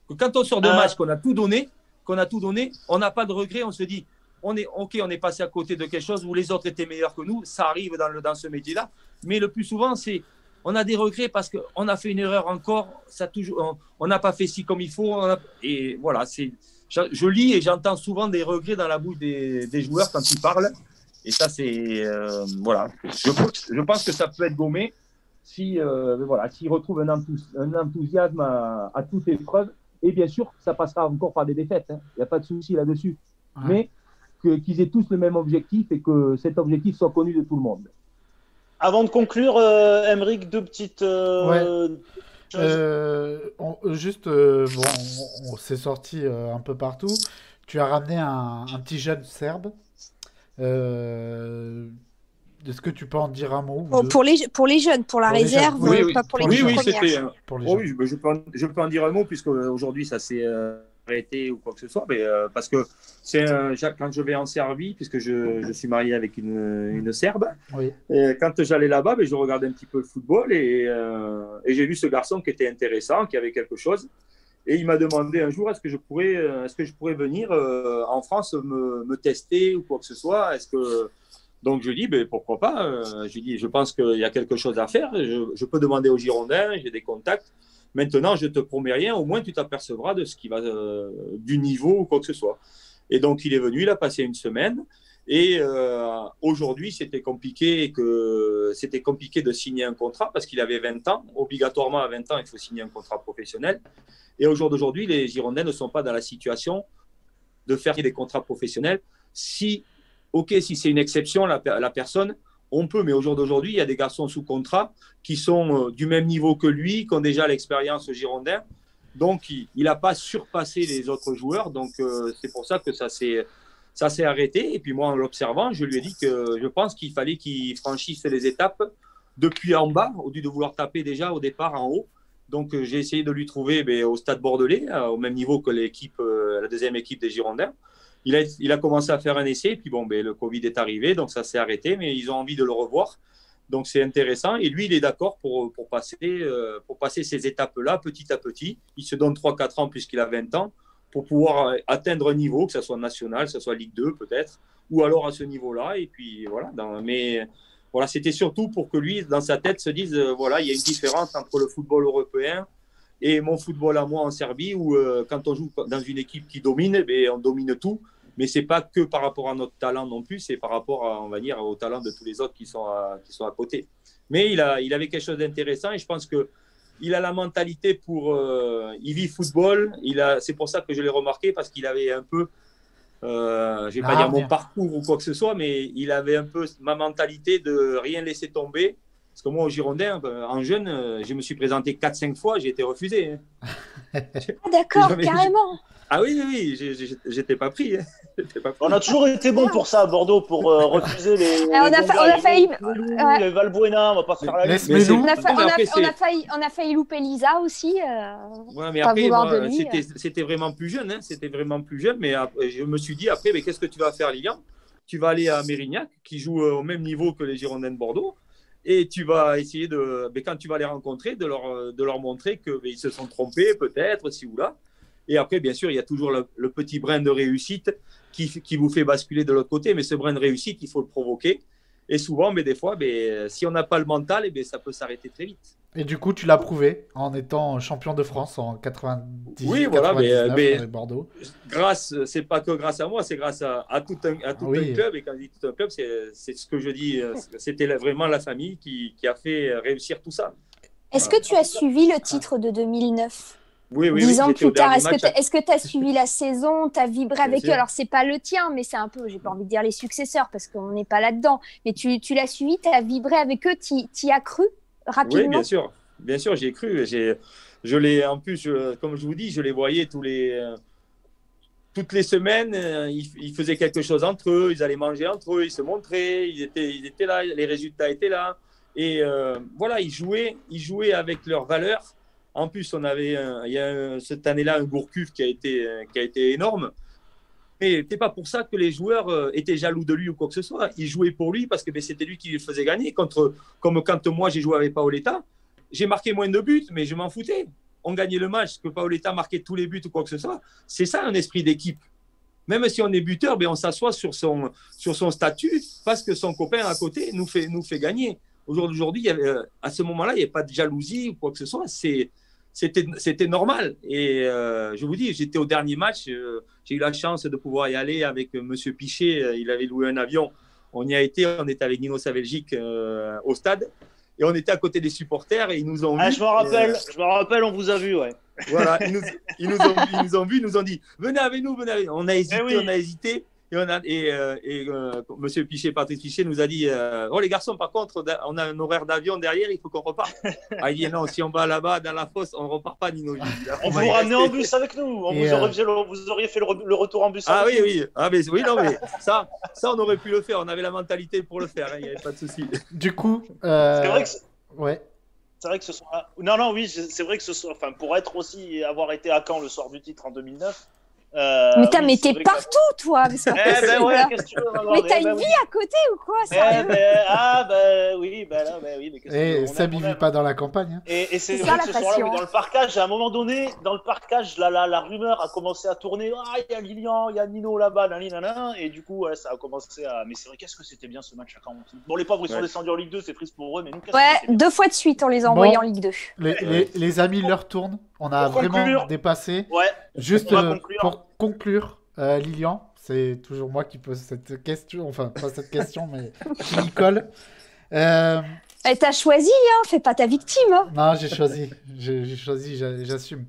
[SPEAKER 2] Que quand on sort de euh. match, qu'on a tout donné, qu'on a tout donné, on n'a pas de regrets, on se dit, on est ok, on est passé à côté de quelque chose où les autres étaient meilleurs que nous, ça arrive dans, le, dans ce métier-là, mais le plus souvent, c'est on a des regrets parce qu'on a fait une erreur encore, ça toujours, on n'a pas fait ci comme il faut. et voilà, c'est, je, lis et j'entends souvent des regrets dans la bouche des, des joueurs quand ils parlent. Et ça, c'est. Euh, voilà. Je, je, pense que ça peut être gommé si, euh, voilà, s'ils retrouvent un, un enthousiasme à, à, toute épreuve. Et bien sûr, ça passera encore par des défaites. Hein. Il n'y a pas de souci là-dessus. Mais qu'ils aient tous le même objectif et que cet objectif soit connu de tout le monde.
[SPEAKER 1] Avant de conclure, euh, deux petites.
[SPEAKER 3] Euh, euh, juste, euh, bon, on, s'est sorti un peu partout. Tu as ramené un, petit jeune serbe. Est-ce que tu peux en dire un mot
[SPEAKER 4] pour, les, pour les jeunes, pour la réserve, pas pour les
[SPEAKER 2] Oui, oui, c'était. oui, je, peux en, je peux en dire un mot, puisque aujourd'hui, ça s'est arrêté ou quoi que ce soit, mais, euh, parce que c'est quand je vais en Serbie, puisque je, je suis marié avec une, une Serbe, et quand j'allais là-bas, ben, je regardais un petit peu le football et, euh, et j'ai vu ce garçon qui était intéressant, qui avait quelque chose. Et il m'a demandé un jour est-ce que je pourrais, euh, est-ce que je pourrais venir en France me, tester ou quoi que ce soit? Est-ce que donc je dis ben, pourquoi pas Je dis je pense qu'il y a quelque chose à faire. Je, je peux demander aux Girondins, j'ai des contacts. Maintenant, je te promets rien, au moins tu t'apercevras de ce qui va euh, du niveau ou quoi que ce soit. Et donc, il est venu, il a passé une semaine. Et euh, aujourd'hui, c'était compliqué que c'était compliqué de signer un contrat parce qu'il avait 20 ans. Obligatoirement, à 20 ans, il faut signer un contrat professionnel. Et au jour d'aujourd'hui, les Girondins ne sont pas dans la situation de faire des contrats professionnels. Si, ok, si c'est une exception, la, personne on peut, mais au jour d'aujourd'hui, il y a des garçons sous contrat qui sont euh, du même niveau que lui, qui ont déjà l'expérience girondin. Donc, il n'a pas surpassé les autres joueurs. Donc, euh, c'est pour ça que ça s'est, ça s'est arrêté. Et puis, moi, en l'observant, je lui ai dit que je pense qu'il fallait qu'il franchisse les étapes depuis en bas, au lieu de vouloir taper déjà au départ en haut. Donc j'ai essayé de lui trouver ben, au stade bordelais, au même niveau que l'équipe, la deuxième équipe des Girondins. Il a, commencé à faire un essai, puis bon, ben, le Covid est arrivé, donc ça s'est arrêté, mais ils ont envie de le revoir. Donc c'est intéressant. Et lui, il est d'accord pour, passer, pour passer ces étapes-là petit à petit. Il se donne 3-4 ans puisqu'il a 20 ans pour pouvoir atteindre un niveau, que ce soit national, que ce soit Ligue 2 peut-être, ou alors à ce niveau-là. Et puis voilà. mais voilà, c'était surtout pour que lui, dans sa tête, se dise euh, voilà, il y a une différence entre le football européen et mon football à moi en Serbie, où euh, quand on joue dans une équipe qui domine, eh on domine tout. Mais c'est pas que par rapport à notre talent non plus, c'est par rapport, à, on va dire, au talent de tous les autres qui sont à, qui sont à côté. Mais il, a, il avait quelque chose d'intéressant et je pense que il a la mentalité pour. Euh, il vit football. Il a, c'est pour ça que je l'ai remarqué parce qu'il avait un peu. Euh, je vais pas dire mon parcours ou quoi que ce soit, mais il avait un peu ma mentalité de rien laisser tomber. Parce que moi, au Girondin, ben, en jeune, euh, je me suis présenté 4-5 fois, j'ai été refusé. Hein.
[SPEAKER 4] ah, d'accord, carrément.
[SPEAKER 2] Ah oui, oui, oui, j'étais pas pris.
[SPEAKER 1] On a toujours été bon pour ça à Bordeaux, pour euh, refuser les.
[SPEAKER 4] on, a on a failli.
[SPEAKER 1] Les Valbuena, on va pas se faire la liste.
[SPEAKER 4] On, a failli, on a failli louper Lisa aussi. Euh,
[SPEAKER 2] ouais, mais après, euh. c'était vraiment plus jeune. Hein, c'était vraiment plus jeune. Mais je me suis dit, après, mais qu'est-ce que tu vas faire, Lilian? Tu vas aller à Mérignac, qui joue au même niveau que les Girondins de Bordeaux. Et tu vas essayer de, mais quand tu vas les rencontrer, de leur, de leur montrer qu'ils se sont trompés, peut-être, si ou là. Et après, bien sûr, il y a toujours le, le petit brin de réussite qui, vous fait basculer de l'autre côté. Mais ce brin de réussite, il faut le provoquer. Et souvent, mais des fois, mais, si on n'a pas le mental, et eh ça peut s'arrêter très vite.
[SPEAKER 3] Et du coup, tu l'as prouvé en étant champion de France en 90.
[SPEAKER 2] Oui, voilà, mais, Bordeaux. Grâce, c'est pas que grâce à moi, c'est grâce à, tout, un, à tout un, club. Et quand je dis tout un club, c'est ce que je dis. Euh, c'était vraiment la famille qui, qui, a fait réussir tout ça.
[SPEAKER 4] Est-ce que tu as suivi le titre de 2009
[SPEAKER 2] oui, oui,
[SPEAKER 4] Dix ans plus tard, est-ce que tu as suivi la saison Tu as vibré avec eux? Alors, c'est pas le tien, mais c'est un peu, j'ai pas envie de dire les successeurs parce qu'on n'est pas là-dedans. Mais tu, tu l'as suivi, tu as vibré avec eux, tu y as cru rapidement
[SPEAKER 2] Oui, bien sûr. Bien sûr, j'y ai cru. Je l'ai, en plus, comme je vous dis, je les voyais tous les, toutes les semaines. Euh, ils, faisaient quelque chose entre eux, ils allaient manger entre eux, ils se montraient, ils étaient, ils étaient là, les résultats étaient là. Et euh, voilà, ils jouaient, ils jouaient avec leurs valeurs en plus, on avait il y a cette année-là un Gourcuff qui a été, qui a été énorme. Mais n'est pas pour ça que les joueurs euh, étaient jaloux de lui ou quoi que ce soit. Ils jouaient pour lui parce que ben, c'était lui qui les faisait gagner. Contre, comme quand moi j'ai joué avec Paoletta, j'ai marqué moins de buts, mais je m'en foutais. On gagnait le match, que Paoletta marquait tous les buts ou quoi que ce soit. C'est ça un esprit d'équipe. Même si on est buteur, ben, on s'assoit sur son, sur son statut parce que son copain à côté nous fait, nous fait gagner. Aujourd'hui, euh, à ce moment-là, il n'y a pas de jalousie ou quoi que ce soit. C'est c'était normal. Et euh, je vous dis, j'étais au dernier match. Euh, j'ai eu la chance de pouvoir y aller avec Monsieur Pichet. Il avait loué un avion. On y a été. On était avec Nino Savelgic euh, au stade. Et on était à côté des supporters et ils nous ont
[SPEAKER 1] ah, Je me rappelle, je me rappelle, on vous a vu, ouais.
[SPEAKER 2] Voilà, ils nous, ils nous, ont, ils nous ont vu, ils nous ont dit venez avec nous, venez avec nous. On a hésité, eh on a hésité. Et, on a, et, euh, euh, Monsieur Pichet, Patrick Pichet nous a dit euh, Oh, les garçons, par contre, on a un horaire d'avion derrière, il faut qu'on reparte. ah, il dit Non, si on va là-bas, dans la fosse, on ne repart pas, Nino.
[SPEAKER 1] on vous ramener en bus avec nous. On vous, aurait vous, auriez fait le, retour en bus.
[SPEAKER 2] Ah oui, oui. Ah, mais, oui, non, mais ça, ça, on aurait pu le faire. On avait la mentalité pour le faire. Hein, il n'y avait pas de souci.
[SPEAKER 3] Du coup. C'est vrai que.
[SPEAKER 1] Ouais c'est vrai que ce soit. Non, non, oui, c'est vrai que ce soit. Enfin, pour être aussi avoir été à Caen le soir du titre en 2009,
[SPEAKER 4] euh, mais t'as mais t'es partout, toi. Mais, eh ben ouais, mais t'as une ben vie à côté ou quoi
[SPEAKER 1] eh ben, Ah, bah oui, bah là, bah oui.
[SPEAKER 3] Mais et ça ne vit pas dans la campagne. Hein.
[SPEAKER 1] Et, et c'est vrai que ce soir-là, dans le parcage, à un moment donné, dans le parcage, la, la, la rumeur a commencé à tourner. Ah, il y a Lilian, il y a Nino là-bas, et du coup, ouais, ça a commencé à. Mais c'est vrai, qu'est-ce que c'était bien ce match à Caen Bon, les pauvres, ils sont descendus en Ligue 2, c'est triste pour eux, mais nous,
[SPEAKER 4] Ouais, deux fois de suite, on les a envoyés en Ligue 2.
[SPEAKER 3] Les, les, les amis leur tournent. On a vraiment dépassé.
[SPEAKER 1] Ouais.
[SPEAKER 3] Juste euh, pour conclure, euh, Lilian, c'est toujours moi qui pose cette question, enfin pas cette question, mais Nicole.
[SPEAKER 4] Euh... Et t'as choisi, hein Fais pas ta victime. Hein
[SPEAKER 3] non, j'ai choisi, j'ai choisi, j'assume.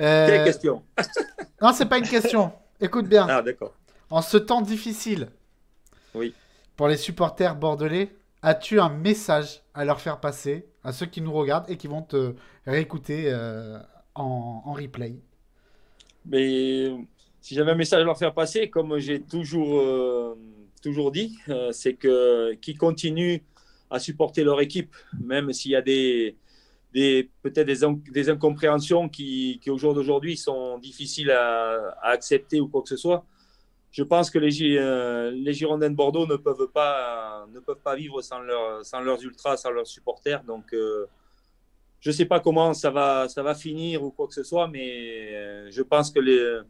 [SPEAKER 2] Euh... Quelle question?
[SPEAKER 3] Non, c'est pas une question. Écoute bien.
[SPEAKER 2] Ah, d'accord.
[SPEAKER 3] En ce temps difficile,
[SPEAKER 2] oui.
[SPEAKER 3] pour les supporters bordelais, as-tu un message à leur faire passer à ceux qui nous regardent et qui vont te réécouter euh, en, en, replay?
[SPEAKER 2] Mais si j'avais un message à leur faire passer, comme j'ai toujours, euh, toujours dit, euh, c'est que qui continuent à supporter leur équipe, même s'il y a des, des peut-être des, des, incompréhensions qui, qui au jour d'aujourd'hui sont difficiles à, accepter ou quoi que ce soit. Je pense que les, les Girondins de Bordeaux ne peuvent pas, ne peuvent pas vivre sans, leur, sans leurs ultras, sans leurs supporters. Donc, je ne sais pas comment ça va, ça va finir ou quoi que ce soit, mais je pense que les,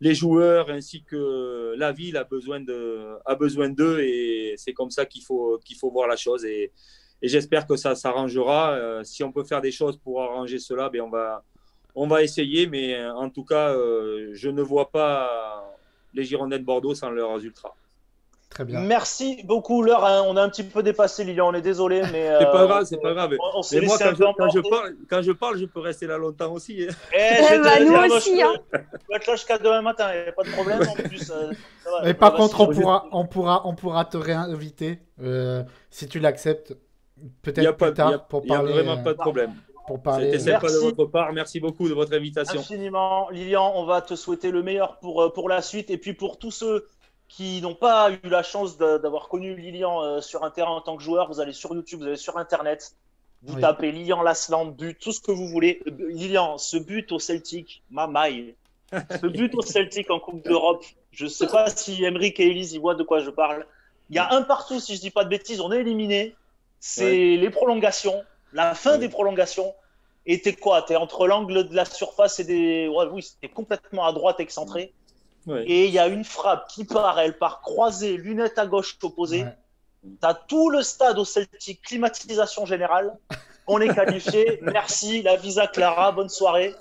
[SPEAKER 2] les joueurs ainsi que la ville a besoin de a besoin d'eux et c'est comme ça qu'il faut qu'il faut voir la chose et, et j'espère que ça s'arrangera. Euh, si on peut faire des choses pour arranger cela, ben on va on va essayer, mais en tout cas, euh, je ne vois pas les Girondins de Bordeaux sans leurs ultras.
[SPEAKER 1] Très bien. Merci beaucoup, L'heure, hein. on a un petit peu dépassé, Lilian, on est désolé. mais
[SPEAKER 2] C'est pas euh, grave, c'est pas grave. mais moi, quand je, parle, quand je, parle, je peux rester là longtemps aussi. Hein.
[SPEAKER 4] Eh, eh bah, nous aussi. Hein.
[SPEAKER 1] Je peux être là jusqu'à demain matin, il n'y a pas de problème. En plus, euh,
[SPEAKER 3] mais par contre, on pourra, on, pourra, on pourra te réinviter euh, si tu l'acceptes. Peut-être plus tard pour parler.
[SPEAKER 2] Il n'y a vraiment pas de problème.
[SPEAKER 3] Pour parler.
[SPEAKER 2] C'était sympa de votre part. Merci beaucoup de votre invitation.
[SPEAKER 1] Infiniment. Lilian, on va te souhaiter le meilleur pour, pour la suite. Et puis pour tous ceux qui n'ont pas eu la chance d'avoir connu Lilian euh, sur un terrain en tant que joueur, vous allez sur YouTube, vous allez sur Internet, vous tapez Lilian Lasland, but, tout ce que vous voulez. Lilian, ce but au Celtic, ma maille. Ce but au Celtic en Coupe d'Europe, je ne sais pas si Emeric et Elise y voient de quoi je parle. Il y a un partout, si je dis pas de bêtises, on est éliminé. C'est les prolongations, la fin des prolongations. Et t'es quoi? T'es entre l'angle de la surface et des. Ouais, oui, c'était complètement à droite excentré. Et il y a une frappe qui part, elle part croisée, lunette à gauche opposée. Tu as tout le stade au Celtic, climatisation générale. On est qualifié. Merci, la visa Clara. Bonne soirée.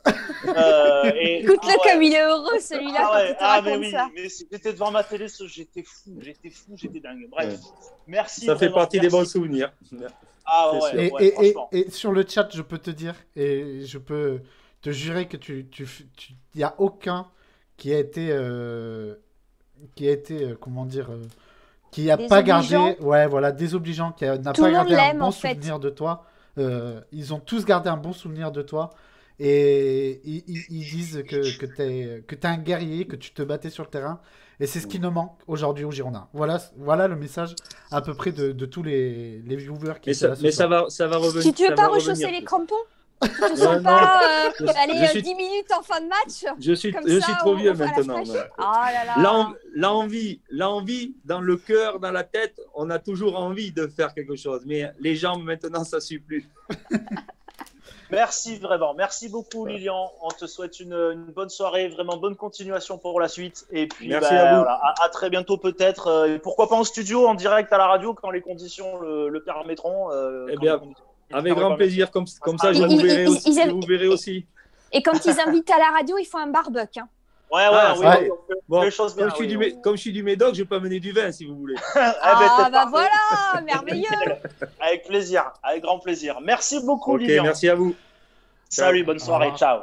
[SPEAKER 4] Euh, Écoute-le ah comme il est heureux celui-là. Ah, ouais. ah mais oui,
[SPEAKER 1] mais j'étais devant ma télé, j'étais fou, j'étais fou, j'étais dingue. Bref, merci.
[SPEAKER 2] Ça fait partie des bons souvenirs.
[SPEAKER 1] Ah ouais,
[SPEAKER 3] et, et, sur le chat, je peux te dire, et je peux te jurer que tu, tu, il n'y a aucun qui a été, euh, qui a été, euh, comment dire, euh, qui a pas gardé, ouais, voilà, désobligeant, qui n'a pas gardé un bon souvenir de toi. ils ont tous gardé un bon souvenir de toi. Et ils, disent que, que tu es, es, un guerrier, que tu te battais sur le terrain. Et c'est ce qui nous manque aujourd'hui au Girondins. Voilà, voilà le message à peu près de, de tous les, les viewers qui
[SPEAKER 2] Mais, ça, mais ça, va, ça va revenir.
[SPEAKER 4] Si tu veux pas rechausser les crampons tu te sens pas euh, aller 10 minutes en fin de match
[SPEAKER 2] Je suis, je suis trop vieux maintenant.
[SPEAKER 4] Oh
[SPEAKER 2] L'envie, l'envie dans le cœur, dans la tête, on a toujours envie de faire quelque chose. Mais les jambes maintenant, ça ne suit plus.
[SPEAKER 1] Merci vraiment. Merci beaucoup, Lilian. On te souhaite une, une, bonne soirée, vraiment bonne continuation pour la suite. Et puis,
[SPEAKER 2] Merci bah, à, vous.
[SPEAKER 1] Voilà, à, très bientôt peut-être. Euh, pourquoi pas en studio, en direct à la radio, quand les conditions le, le permettront.
[SPEAKER 2] Euh, eh bien, avec grand plaisir, comme, comme ça je vous, verrai aussi, vous verrai aussi.
[SPEAKER 4] Et quand ils invitent à la radio, il faut un barbecue. Hein.
[SPEAKER 1] Ouais, ouais, ah, oui,
[SPEAKER 2] Bon, comme, je suis du, comme je suis du Médoc, je peux amener du vin si vous voulez.
[SPEAKER 4] ah, bah voilà, merveilleux.
[SPEAKER 1] avec plaisir, avec grand plaisir. Merci beaucoup,
[SPEAKER 2] okay, Merci à vous.
[SPEAKER 1] Salut, bonne soirée, ciao.